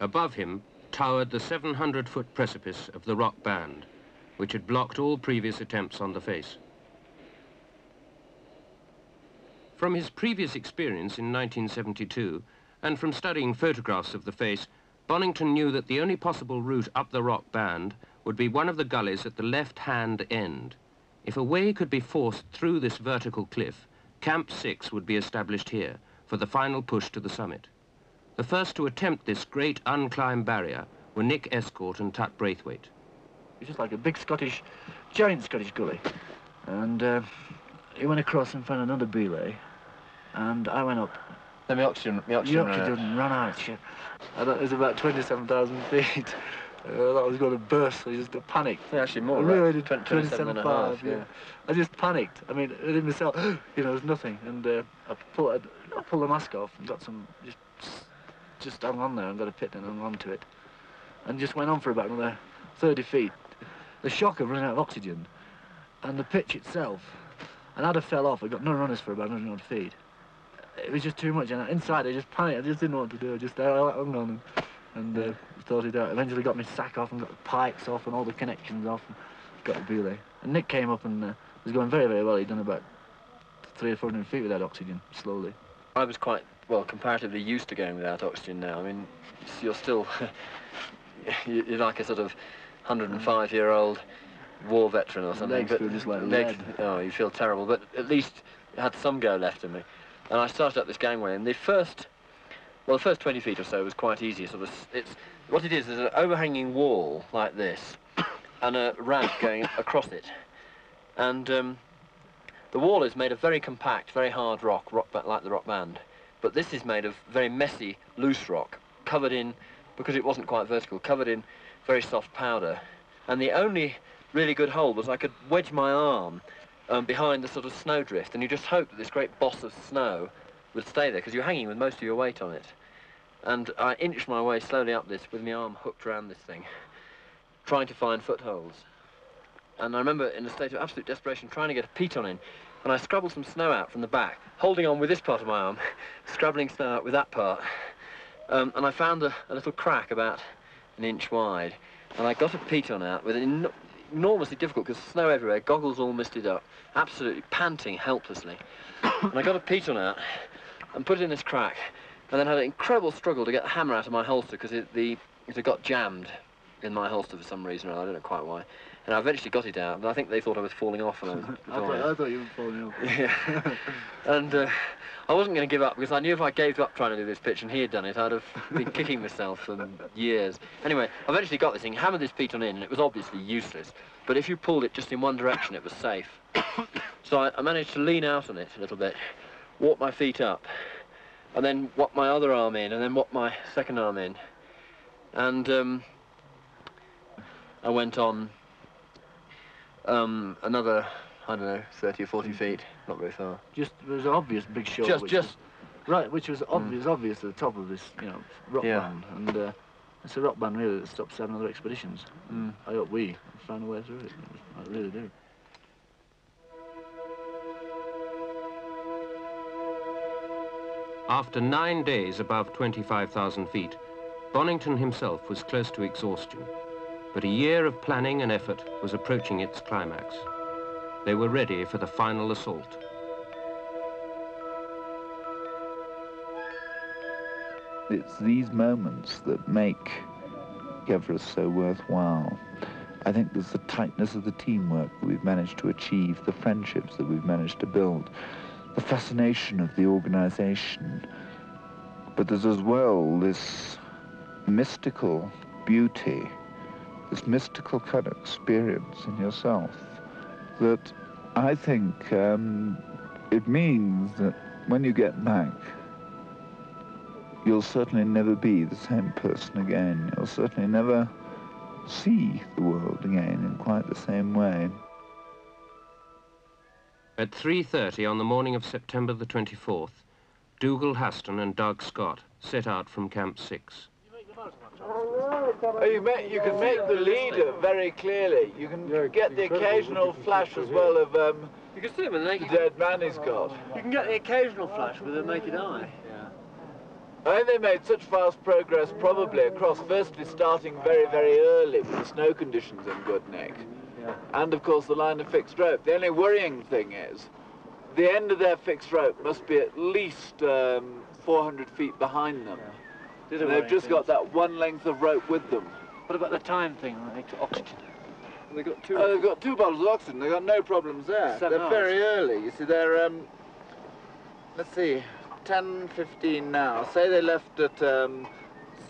Above him towered the 700-foot precipice of the rock band, which had blocked all previous attempts on the face. From his previous experience in 1972, and from studying photographs of the face, Bonington knew that the only possible route up the rock band would be one of the gullies at the left-hand end. If a way could be forced through this vertical cliff, Camp 6 would be established here for the final push to the summit. The first to attempt this great unclimbed barrier were Nick Estcourt and Tut Braithwaite. It's just like a big Scottish, giant Scottish gully. And uh, he went across and found another belay, and I went up. Then the oxygen, the oxygen, the oxygen ran out. Shit. And it was about 27,000 feet. Uh, that was going to burst. I just panicked. Yeah, actually more. I right? really did. 20, 27 and a half, yeah. yeah. I just panicked. I mean, I didn't myself. You know, there's nothing. And uh, I pulled, I pulled the mask off and got some, just, just hung on there and got a pit and hung on to it, and just went on for about another 30 feet. The shock of running out of oxygen, and the pitch itself, and I'd have fell off. I got no runners for about 100 feet. It was just too much, and inside I just panicked. I just didn't know what to do. I just I hung on and, and uh, thought it out. Eventually got my sack off and got the pikes off and all the connections off and got a belay. And Nick came up and uh, was going very, very well. He'd done about three or four hundred feet without oxygen, slowly. I was quite, well, comparatively used to going without oxygen now. I mean, you're still, you're like a sort of 105-year-old war veteran or something. Legs but feel just like legs, lead. Oh, you feel terrible. But at least I had some go left in me. And I started up this gangway, and the first, well, the first 20 feet or so was quite easy. Sort of, it's what it is. There's an overhanging wall like this, and a ramp going across it, and um, the wall is made of very compact, very hard rock, rock like the rock band. But this is made of very messy, loose rock, covered in, because it wasn't quite vertical, covered in very soft powder. And the only really good hold was I could wedge my arm um, behind the sort of snowdrift, and you just hope that this great boss of snow would stay there, because you're hanging with most of your weight on it. And I inched my way slowly up this with my arm hooked around this thing, trying to find footholds. And I remember in a state of absolute desperation trying to get a piton in, and I scrabbled some snow out from the back, holding on with this part of my arm, scrabbling snow out with that part. Um, and I found a, a little crack about an inch wide, and I got a piton out with an enormously difficult, because snow everywhere, goggles all misted up, absolutely panting helplessly. and I got a piton out and put it in this crack, and then had an incredible struggle to get the hammer out of my holster because it, the, it got jammed in my holster for some reason, or I don't know quite why. And I eventually got it out, but I think they thought I was falling off. And I, was I, thought, I thought you were falling off. yeah. and uh, I wasn't going to give up because I knew if I gave up trying to do this pitch and he had done it, I'd have been kicking myself for years. Anyway, I eventually got this thing, hammered this piton in, and it was obviously useless. But if you pulled it just in one direction, it was safe. so I, I managed to lean out on it a little bit, walk my feet up, and then walk my other arm in, and then walk my second arm in. And um, I went on um, another, I don't know, 30 or 40 feet, not very far. Just there was an obvious big shore. Just- which just- was, right, which was obvious, obvious at the top of this, you know, rock Yeah. band, and uh, It's a rock band really that stops seven other expeditions. Mm. I hope we find a way through it. I really do. After nine days above 25,000 feet, Bonington himself was close to exhaustion. But a year of planning and effort was approaching its climax. They were ready for the final assault. It's these moments that make Everest so worthwhile. I think there's the tightness of the teamwork that we've managed to achieve, the friendships that we've managed to build, the fascination of the organization. But there's as well this mystical beauty, this mystical kind of experience in yourself that I think um, it means that when you get back, you'll certainly never be the same person again. You'll certainly never see the world again in quite the same way. At 3.30 on the morning of September the 24th, Dougal Haston and Doug Scott set out from Camp 6. You, make, you can make the leader very clearly. You can get the occasional flash as well of um, You can see him with the the naked dead man he's got. You can get the occasional flash with a naked eye. I think they made such fast progress probably across firstly starting very, very early with the snow conditions in good nick. And of course the line of fixed rope. The only worrying thing is the end of their fixed rope must be at least um, 400 feet behind them. Did And it they've worry just got that one length of rope with them. What about the time thing? Like oxygen. They got two. Oh, they've got two bottles of oxygen. They've got no problems there. Seven they're hours. very early. You see, they're, um, let's see, 10, 15 now. Say they left at, um,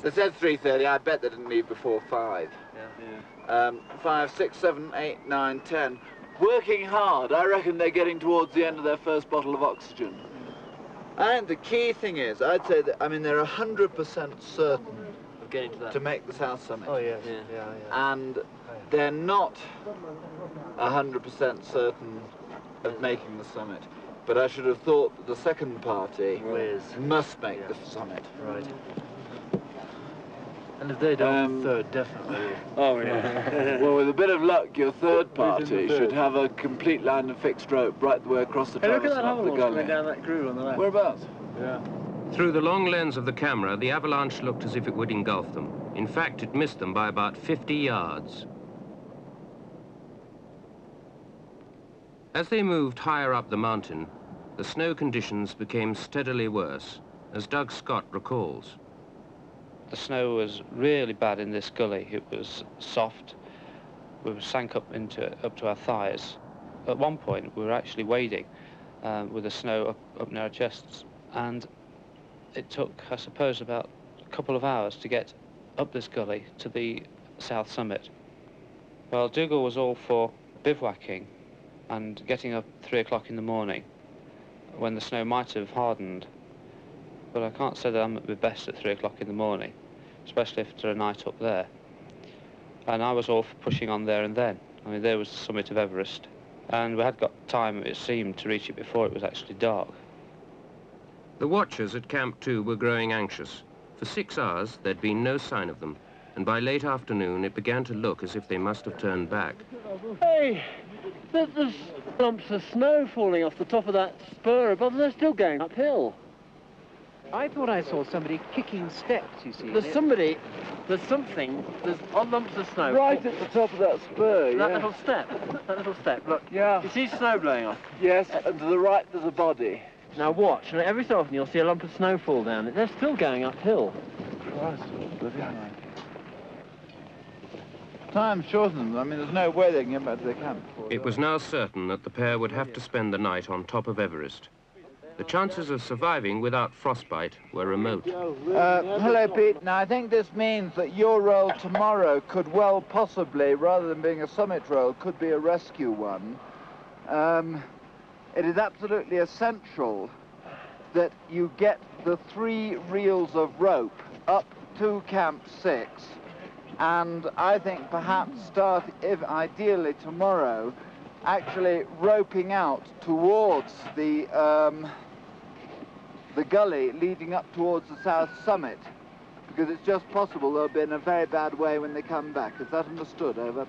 they said 3.30. I bet they didn't leave before 5. Yeah. Um, 5, 6, 7, 8, 9, 10. Working hard. I reckon they're getting towards the end of their first bottle of oxygen. And the key thing is, I'd say that, I mean, they're 100% certain Of getting to that. to make the South Summit. Oh yes. Yeah. Yeah. yeah. And oh, they're not 100% certain of making the summit. But I should have thought that the second party Whiz. must make the summit. Right. And if they don't, um, third definitely. Oh yeah. well, with a bit of luck, your third Who's in the party should have a complete line of fixed rope right the way across the Hey, look at that and up hole the coming gully. down that groove on the left. Whereabouts? Yeah. Through the long lens of the camera, the avalanche looked as if it would engulf them. In fact, it missed them by about 50 yards. As they moved higher up the mountain, the snow conditions became steadily worse, as Doug Scott recalls. The snow was really bad in this gully. It was soft. We were sank up into up to our thighs. At one point, we were actually wading um, with the snow up, up near our chests, and it took, I suppose, about a couple of hours to get up this gully to the south summit. Well, Dougal was all for bivouacking and getting up three o'clock in the morning when the snow might have hardened but I can't say that I'm at my best at three o'clock in the morning, especially after a night up there. And I was all for pushing on there and then. I mean, there was the summit of Everest, and we had got time, it seemed, to reach it before it was actually dark. The watchers at Camp 2 were growing anxious. For six hours, there'd been no sign of them, and by late afternoon, it began to look as if they must have turned back. Hey, there's, there's lumps of snow falling off the top of that spur above. They're still going uphill. I thought I saw somebody kicking steps, you see. There's somebody, there's something, there's odd lumps of snow. Right at the top of that spur, That yeah. little step, that little step, look. Yeah. You see snow blowing off? Yes, and to the right there's a body. Now watch, and every so often you'll see a lump of snow fall down. They're still going uphill. Time shortened. I mean, there's no way they can get back to their camp. It was now certain that the pair would have to spend the night on top of Everest. The chances of surviving without frostbite were remote. Uh, hello, Pete. Now, I think this means that your role tomorrow could well possibly, rather than being a summit role, could be a rescue one. Um, it is absolutely essential that you get the three reels of rope up to Camp 6, and I think perhaps start, if ideally tomorrow, actually roping out towards the um, the gully leading up towards the south summit because it's just possible they'll be in a very bad way when they come back. Is that understood? Over.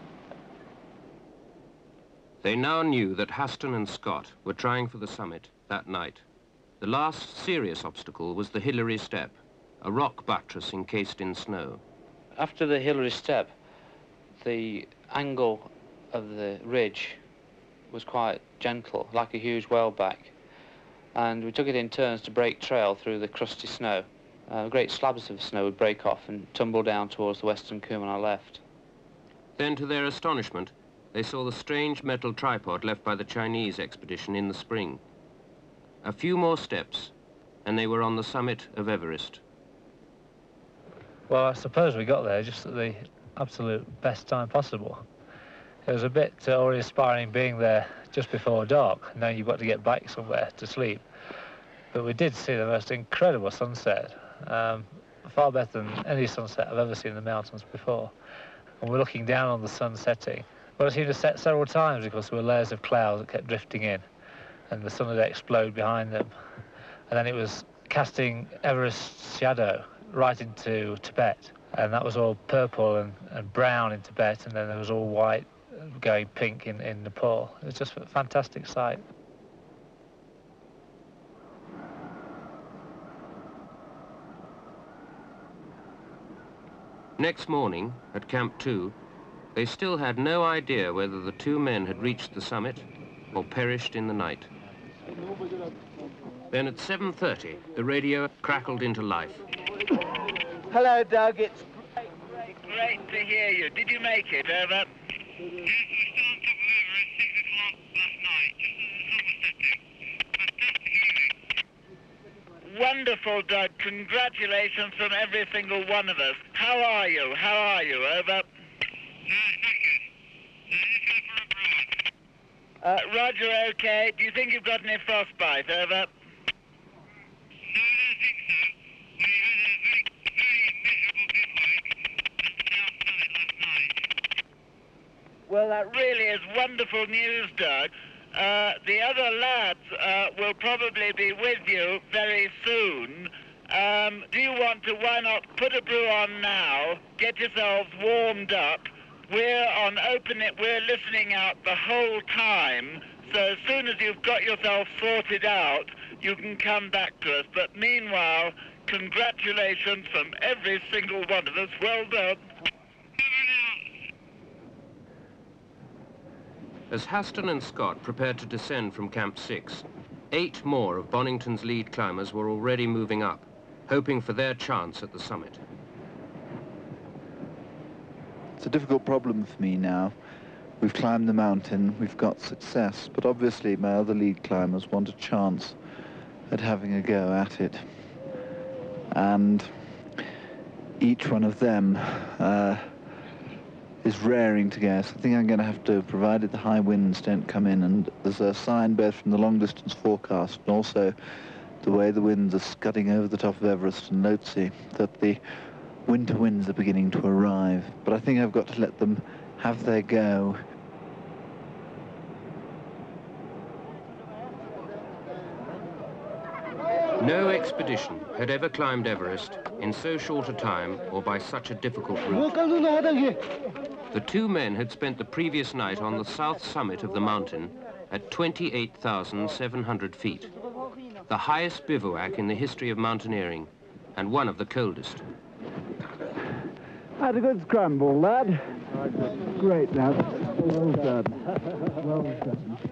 They now knew that Haston and Scott were trying for the summit that night. The last serious obstacle was the Hillary Step, a rock buttress encased in snow. After the Hillary Step, the angle of the ridge was quite gentle, like a huge whaleback. And we took it in turns to break trail through the crusty snow. Uh, great slabs of snow would break off and tumble down towards the western Cwm on our left. Then, to their astonishment, they saw the strange metal tripod left by the Chinese expedition in the spring. A few more steps, and they were on the summit of Everest. Well, I suppose we got there just at the absolute best time possible. It was a bit uh, awe-inspiring being there just before dark, and then you've got to get back somewhere to sleep. But we did see the most incredible sunset, um, far better than any sunset I've ever seen in the mountains before. And we're looking down on the sun setting. Well, it seemed to set several times because there were layers of clouds that kept drifting in, and the sun would explode behind them. And then it was casting Everest's shadow right into Tibet, and that was all purple and, and brown in Tibet, and then it was all white going pink in, in Nepal. It was just a fantastic sight. Next morning, at Camp 2, they still had no idea whether the two men had reached the summit or perished in the night. Then at 7.30, the radio crackled into life. Hello, Doug. It's Great great, great to hear you. Did you make it? Over. Wonderful, Doug. Congratulations from every single one of us. How are you? How are you? Over. Uh, Roger, okay. Do you think you've got any frostbite? Over. Well, that really is wonderful news, Doug. Uh, the other lads uh, will probably be with you very soon. Um, do you want to, why not put a brew on now, get yourselves warmed up. We're on open it, we're listening out the whole time. So as soon as you've got yourself sorted out, you can come back to us. But meanwhile, congratulations from every single one of us. Well done. As Haston and Scott prepared to descend from Camp 6, eight more of Bonington's lead climbers were already moving up, hoping for their chance at the summit. It's a difficult problem for me now. We've climbed the mountain, we've got success, but obviously my other lead climbers want a chance at having a go at it. And each one of them uh, is raring to go. So I think I'm going to have to, provided the high winds don't come in, and there's a sign both from the long-distance forecast and also the way the winds are scudding over the top of Everest and Lhotse, that the winter winds are beginning to arrive. But I think I've got to let them have their go. No expedition had ever climbed Everest in so short a time or by such a difficult route. The two men had spent the previous night on the south summit of the mountain at 28,700 feet, the highest bivouac in the history of mountaineering and one of the coldest. Had a good scramble, lad. Great, lad. Well done. Well done.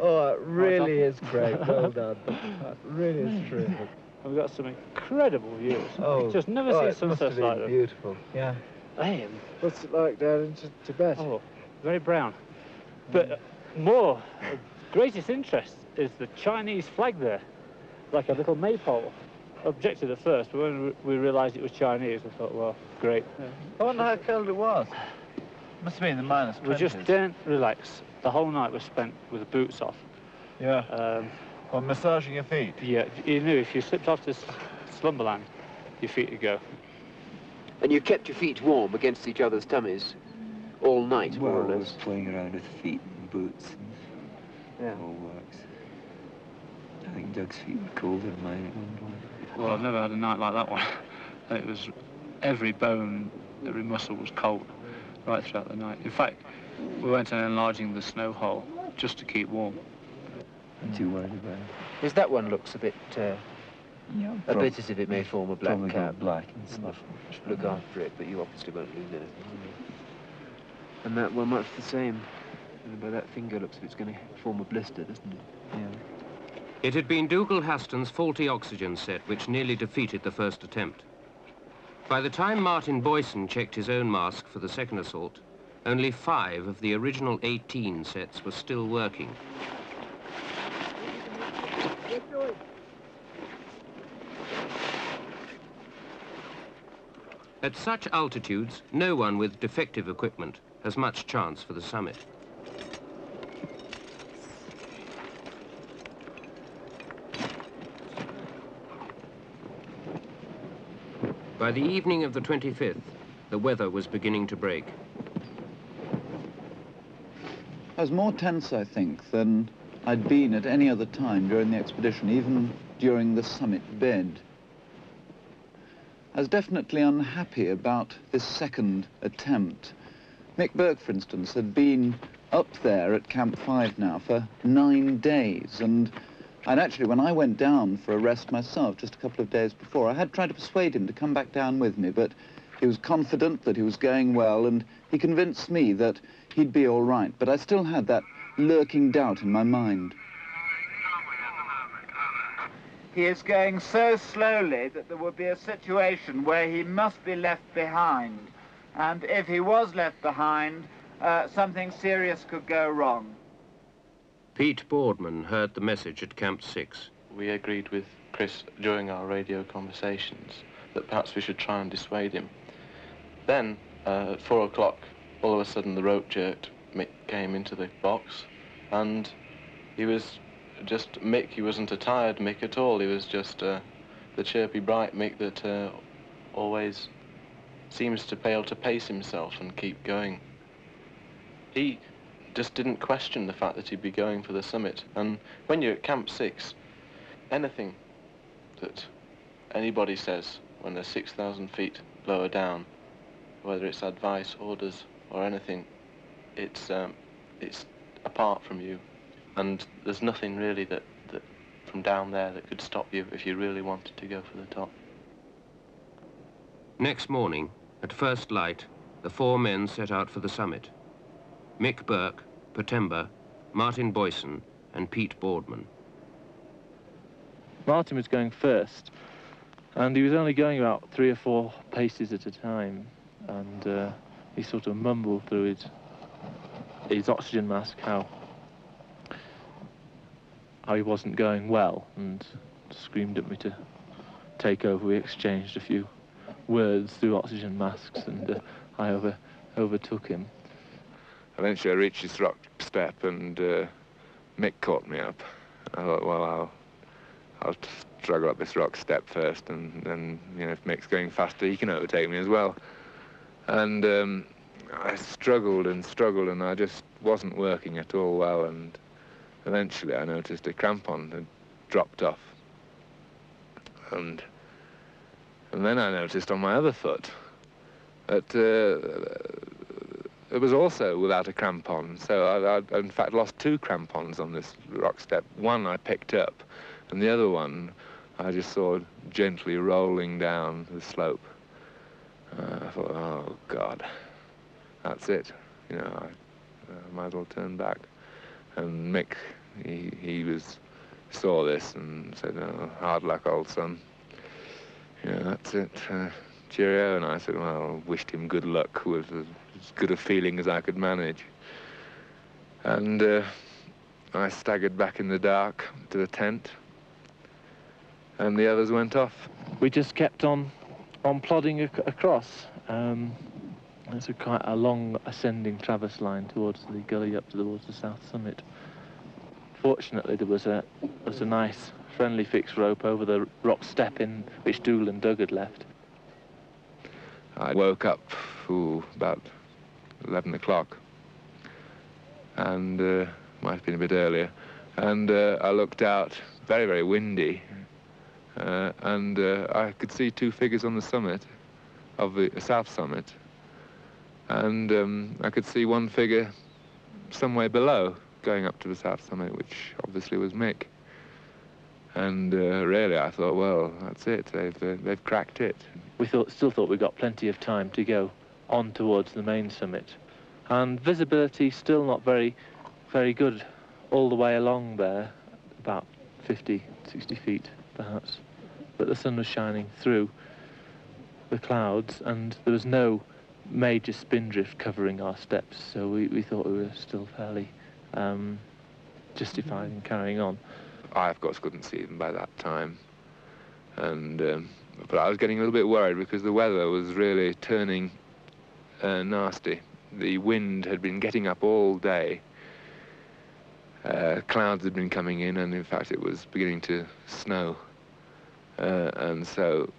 Oh, it really is great. Well done. That really is terrific. We've got some incredible views. Oh, just never oh, seen it must sunsets like been that. beautiful. Yeah. Damn. What's it like down in Tibet? Oh, very brown. But more, of greatest interest is the Chinese flag there, like a little maypole. Objected at first, but when we realised it was Chinese, we thought, well, great. I wonder how cold it was. Must have been the minus We just 20s. didn't relax. The whole night was spent with the boots off. Yeah. Um, Well, massaging your feet. yeah, you knew if you slipped off this slumberland, your feet would go. And you kept your feet warm against each other's tummies all night, more Well, or I less. was playing around with feet and boots. Yeah. All works. I think Doug's feet were colder than mine at one point. Well, I've never had a night like that one. It was every bone, every muscle was cold right throughout the night. In fact, we went on enlarging the snow hole just to keep warm. I'm Too worried about it. Is that one looks a bit, uh, Yeah, a bit as if it may form a black probably cap. black and You stuff. look after it, but you obviously won't lose anything. And that one, much the same. By that finger looks if it's going to form a blister, doesn't it? Yeah. It had been Dougal Haston's faulty oxygen set which nearly defeated the first attempt. By the time Martin Boysen checked his own mask for the second assault, only five of the original 18 sets were still working. At such altitudes, no one with defective equipment has much chance for the summit. By the evening of the 25th, the weather was beginning to break. I was more tense, I think, than I'd been at any other time during the expedition, even during the summit bed. I was definitely unhappy about this second attempt. Mick Burke, for instance, had been up there at Camp 5 now for nine days, and I'd actually, when I went down for a rest myself just a couple of days before, I had tried to persuade him to come back down with me, but he was confident that he was going well, and he convinced me that he'd be all right, but I still had that lurking doubt in my mind. He is going so slowly that there would be a situation where he must be left behind. And if he was left behind, uh, something serious could go wrong. Pete Boardman heard the message at Camp 6. We agreed with Chris during our radio conversations that perhaps we should try and dissuade him. Then, uh, at four o'clock, all of a sudden the rope jerked. Mick came into the box, and he was just Mick. He wasn't a tired Mick at all. He was just uh, the chirpy, bright Mick that uh, always seems to be able to pace himself and keep going. He just didn't question the fact that he'd be going for the summit. And when you're at Camp 6, anything that anybody says when they're 6,000 feet lower down, whether it's advice, orders, or anything, it's, um, it's apart from you. And there's nothing really that, that from down there that could stop you if you really wanted to go for the top. Next morning, at first light, the four men set out for the summit. Mick Burke, Pertemba, Martin Boysen, and Pete Boardman. Martin was going first, and he was only going about three or four paces at a time, and uh, he sort of mumbled through his his oxygen mask how how he wasn't going well, and screamed at me to take over. We exchanged a few words through oxygen masks, and uh, I over overtook him. Eventually I reached this rock step and uh, Mick caught me up. I thought, well, I'll, I'll struggle up this rock step first and then, you know, if Mick's going faster, he can overtake me as well. And um, I struggled and struggled and I just wasn't working at all well and eventually I noticed a crampon had dropped off. And, and then I noticed on my other foot that uh, it was also without a crampon. So I, I, in fact, lost two crampons on this rock step. One I picked up, and the other one I just saw gently rolling down the slope. Uh, I thought, oh, God, that's it. You know, I uh, might as well turn back. And Mick, he, he was saw this and said, oh, hard luck, old son. Yeah, that's it. Uh, cheerio. And I said, well, wished him good luck with as good a feeling as I could manage. And uh, I staggered back in the dark to the tent, and the others went off. We just kept on on plodding ac across. Um, it's a quite a long ascending traverse line towards the gully up towards the south summit. Fortunately, there was a was a nice friendly fixed rope over the rock step in which Dougal and Doug had left. I woke up ooh, about 11 o'clock, and uh, might have been a bit earlier, and uh, I looked out, very, very windy, uh, and uh, I could see two figures on the summit of the south summit, and um, I could see one figure somewhere below going up to the south summit, which obviously was Mick. And uh, really, I thought, well, that's it. They've uh, they've cracked it. We thought, still thought we got plenty of time to go on towards the main summit, and visibility still not very, very good all the way along there, about 50, 60 feet perhaps. But the sun was shining through the clouds, and there was no major spindrift covering our steps, so we, we thought we were still fairly um, justified in carrying on. I, of course, couldn't see them by that time. And, um, but I was getting a little bit worried because the weather was really turning uh, nasty. The wind had been getting up all day. Uh, clouds had been coming in, and in fact, it was beginning to snow. Uh, and so,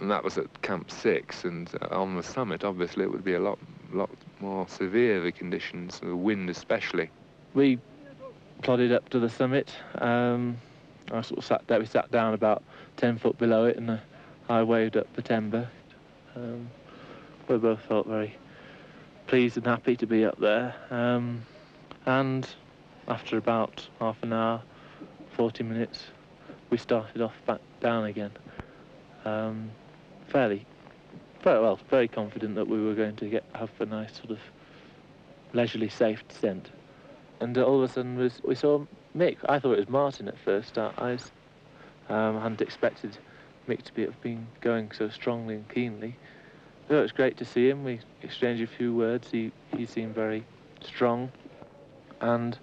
and that was at Camp 6, and on the summit, obviously, it would be a lot, lot more severe, the conditions, the wind especially. We plodded up to the summit. Um, I sort of sat there. We sat down about ten foot below it, and uh, I waved up Pertemba. Um, we both felt very pleased and happy to be up there. Um, and after about half an hour, 40 minutes, we started off back down again. Um, fairly, very well, very confident that we were going to get have a nice sort of leisurely, safe descent and all of a sudden was, we saw Mick. I thought it was Martin at first. I, um, hadn't expected Mick to be have been going so strongly and keenly. It was great to see him. We exchanged a few words. He he seemed very strong, and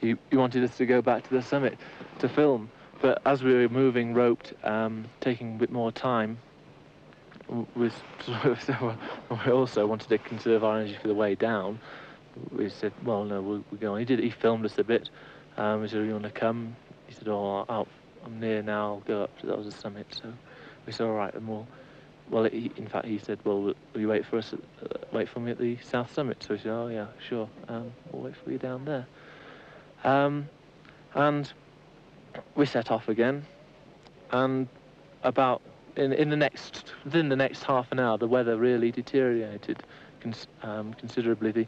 he he wanted us to go back to the summit to film. But as we were moving roped, um, taking a bit more time, was we also wanted to conserve our energy for the way down we said, well, no, we'll, we'll go on. He did. He filmed us a bit. Um, we said, you want to come? He said, oh, I'm near now. I'll go up. To, that was the summit. So we said, all right, and we'll. Well, he, in fact, he said, well, will you wait for us? Uh, wait for me at the south summit. So I said, oh yeah, sure. Um, we'll wait for you down there. Um, and we set off again. And about in in the next within the next half an hour, the weather really deteriorated cons um, considerably. The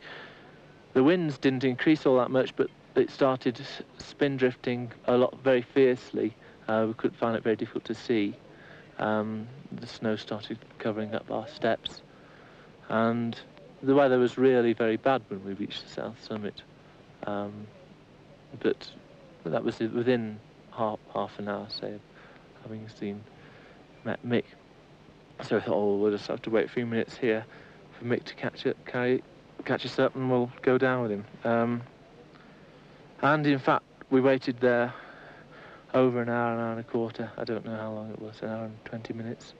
the winds didn't increase all that much, but it started spin drifting a lot very fiercely. Uh, we could find it very difficult to see. Um, the snow started covering up our steps, and the weather was really very bad when we reached the south summit. Um, but that was within half, half an hour, say, having seen Mick. So I thought, oh, we'll just have to wait a few minutes here for Mick to catch it, carry, catch us up and we'll go down with him. Um, and in fact, we waited there over an hour, an hour and a quarter. I don't know how long it was, an hour and 20 minutes.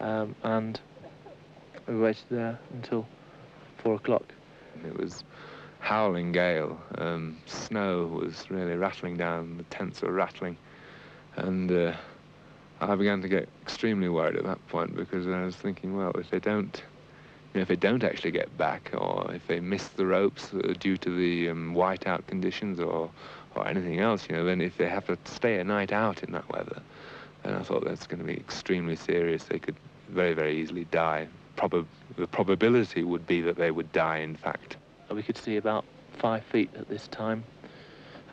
Um, and we waited there until four o'clock. It was howling gale. Um, snow was really rattling down. The tents were rattling. And uh, I began to get extremely worried at that point because I was thinking, well, if they don't know, if they don't actually get back or if they miss the ropes uh, due to the um, whiteout conditions or, or anything else, you know, then if they have to stay a night out in that weather, then I thought that's going to be extremely serious. They could very, very easily die. Prob the probability would be that they would die, in fact. We could see about five feet at this time.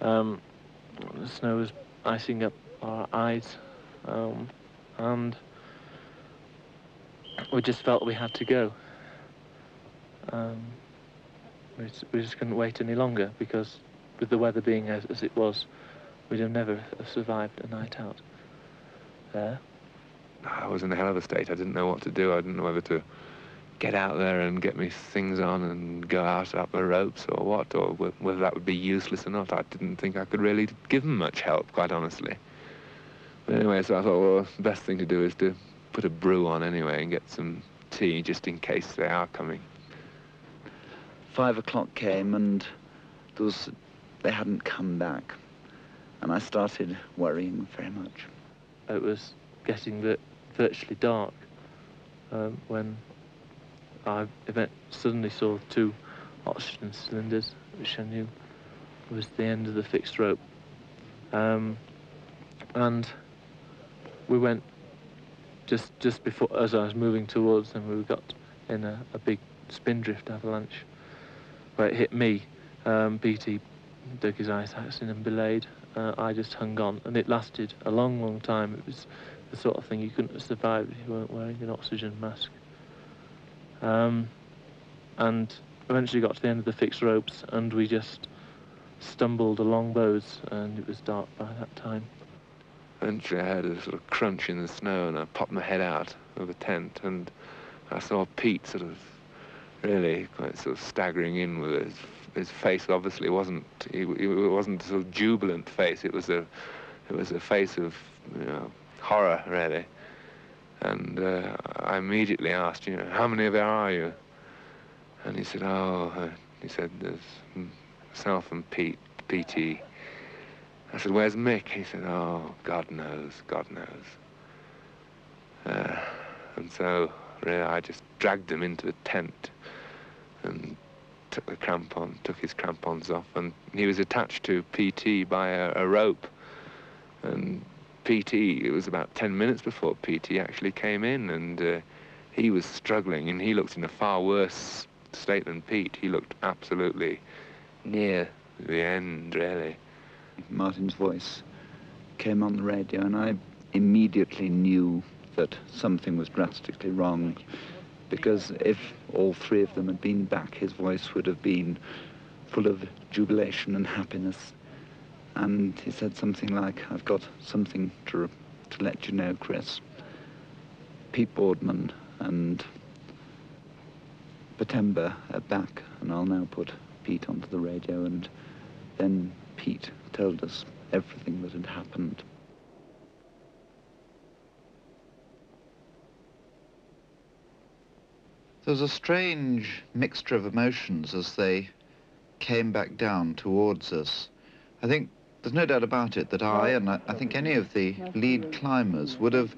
Um, the snow was icing up our eyes, um, and we just felt we had to go. Um, we just couldn't wait any longer because with the weather being as, as it was, we'd have never survived a night out there. Ah, I was in a hell of a state. I didn't know what to do. I didn't know whether to get out there and get my things on and go out up the ropes or what, or whether that would be useless or not. I didn't think I could really give them much help, quite honestly. But anyway, so I thought, well, the best thing to do is to put a brew on anyway and get some tea just in case they are coming five o'clock came and there was, they hadn't come back. And I started worrying very much. It was getting virtually dark um, when I suddenly saw two oxygen cylinders, which I knew was the end of the fixed rope. Um, and we went just just before as I was moving towards them. We got in a, a big spindrift avalanche where it hit me. Um, BT eyes out in and belayed. Uh, I just hung on, and it lasted a long, long time. It was the sort of thing you couldn't have survived if you weren't wearing an oxygen mask. Um, and eventually got to the end of the fixed ropes, and we just stumbled along those, and it was dark by that time. Eventually I heard a sort of crunch in the snow and I popped my head out of the tent and I saw Pete sort of really quite sort of staggering in with his, his face obviously wasn't, he, it wasn't a sort of jubilant face, it was a, it was a face of, you know, horror really. And uh, I immediately asked, you know, how many of there are you? And he said, oh, uh, he said, there's myself and Pete, PT. I said, where's Mick? He said, oh, God knows, God knows. Uh, and so really, I just dragged him into the tent and took the crampon, took his crampons off, and he was attached to PT by a, a rope. And PT, it was about 10 minutes before PT actually came in, and uh, he was struggling, and he looked in a far worse state than Pete. He looked absolutely near the end, really. Martin's voice came on the radio, and I immediately knew that something was drastically wrong. Because if all three of them had been back, his voice would have been full of jubilation and happiness. And he said something like, I've got something to, to let you know, Chris. Pete Boardman and Pertemba are back, and I'll now put Pete onto the radio, and then Pete told us everything that had happened. There was a strange mixture of emotions as they came back down towards us. I think there's no doubt about it that I, and I, I think any of the lead climbers, would have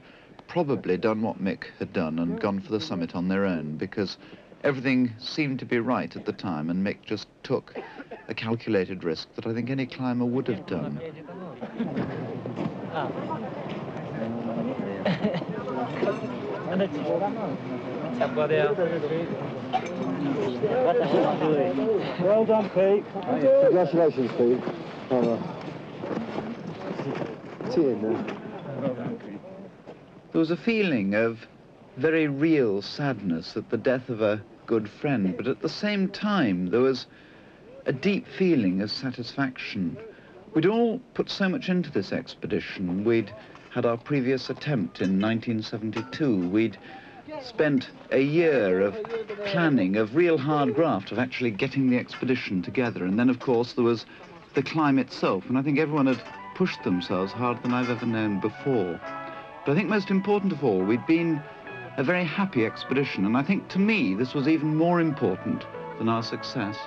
probably done what Mick had done and gone for the summit on their own because everything seemed to be right at the time and Mick just took a calculated risk that I think any climber would have done. Ah. Well done, Pete. Congratulations, Pete. There was a feeling of very real sadness at the death of a good friend, but at the same time there was a deep feeling of satisfaction. We'd all put so much into this expedition. We'd had our previous attempt in 1972. We'd spent a year of planning, of real hard graft, of actually getting the expedition together. And then, of course, there was the climb itself. And I think everyone had pushed themselves harder than I've ever known before. But I think most important of all, we'd been a very happy expedition. And I think to me, this was even more important than our success.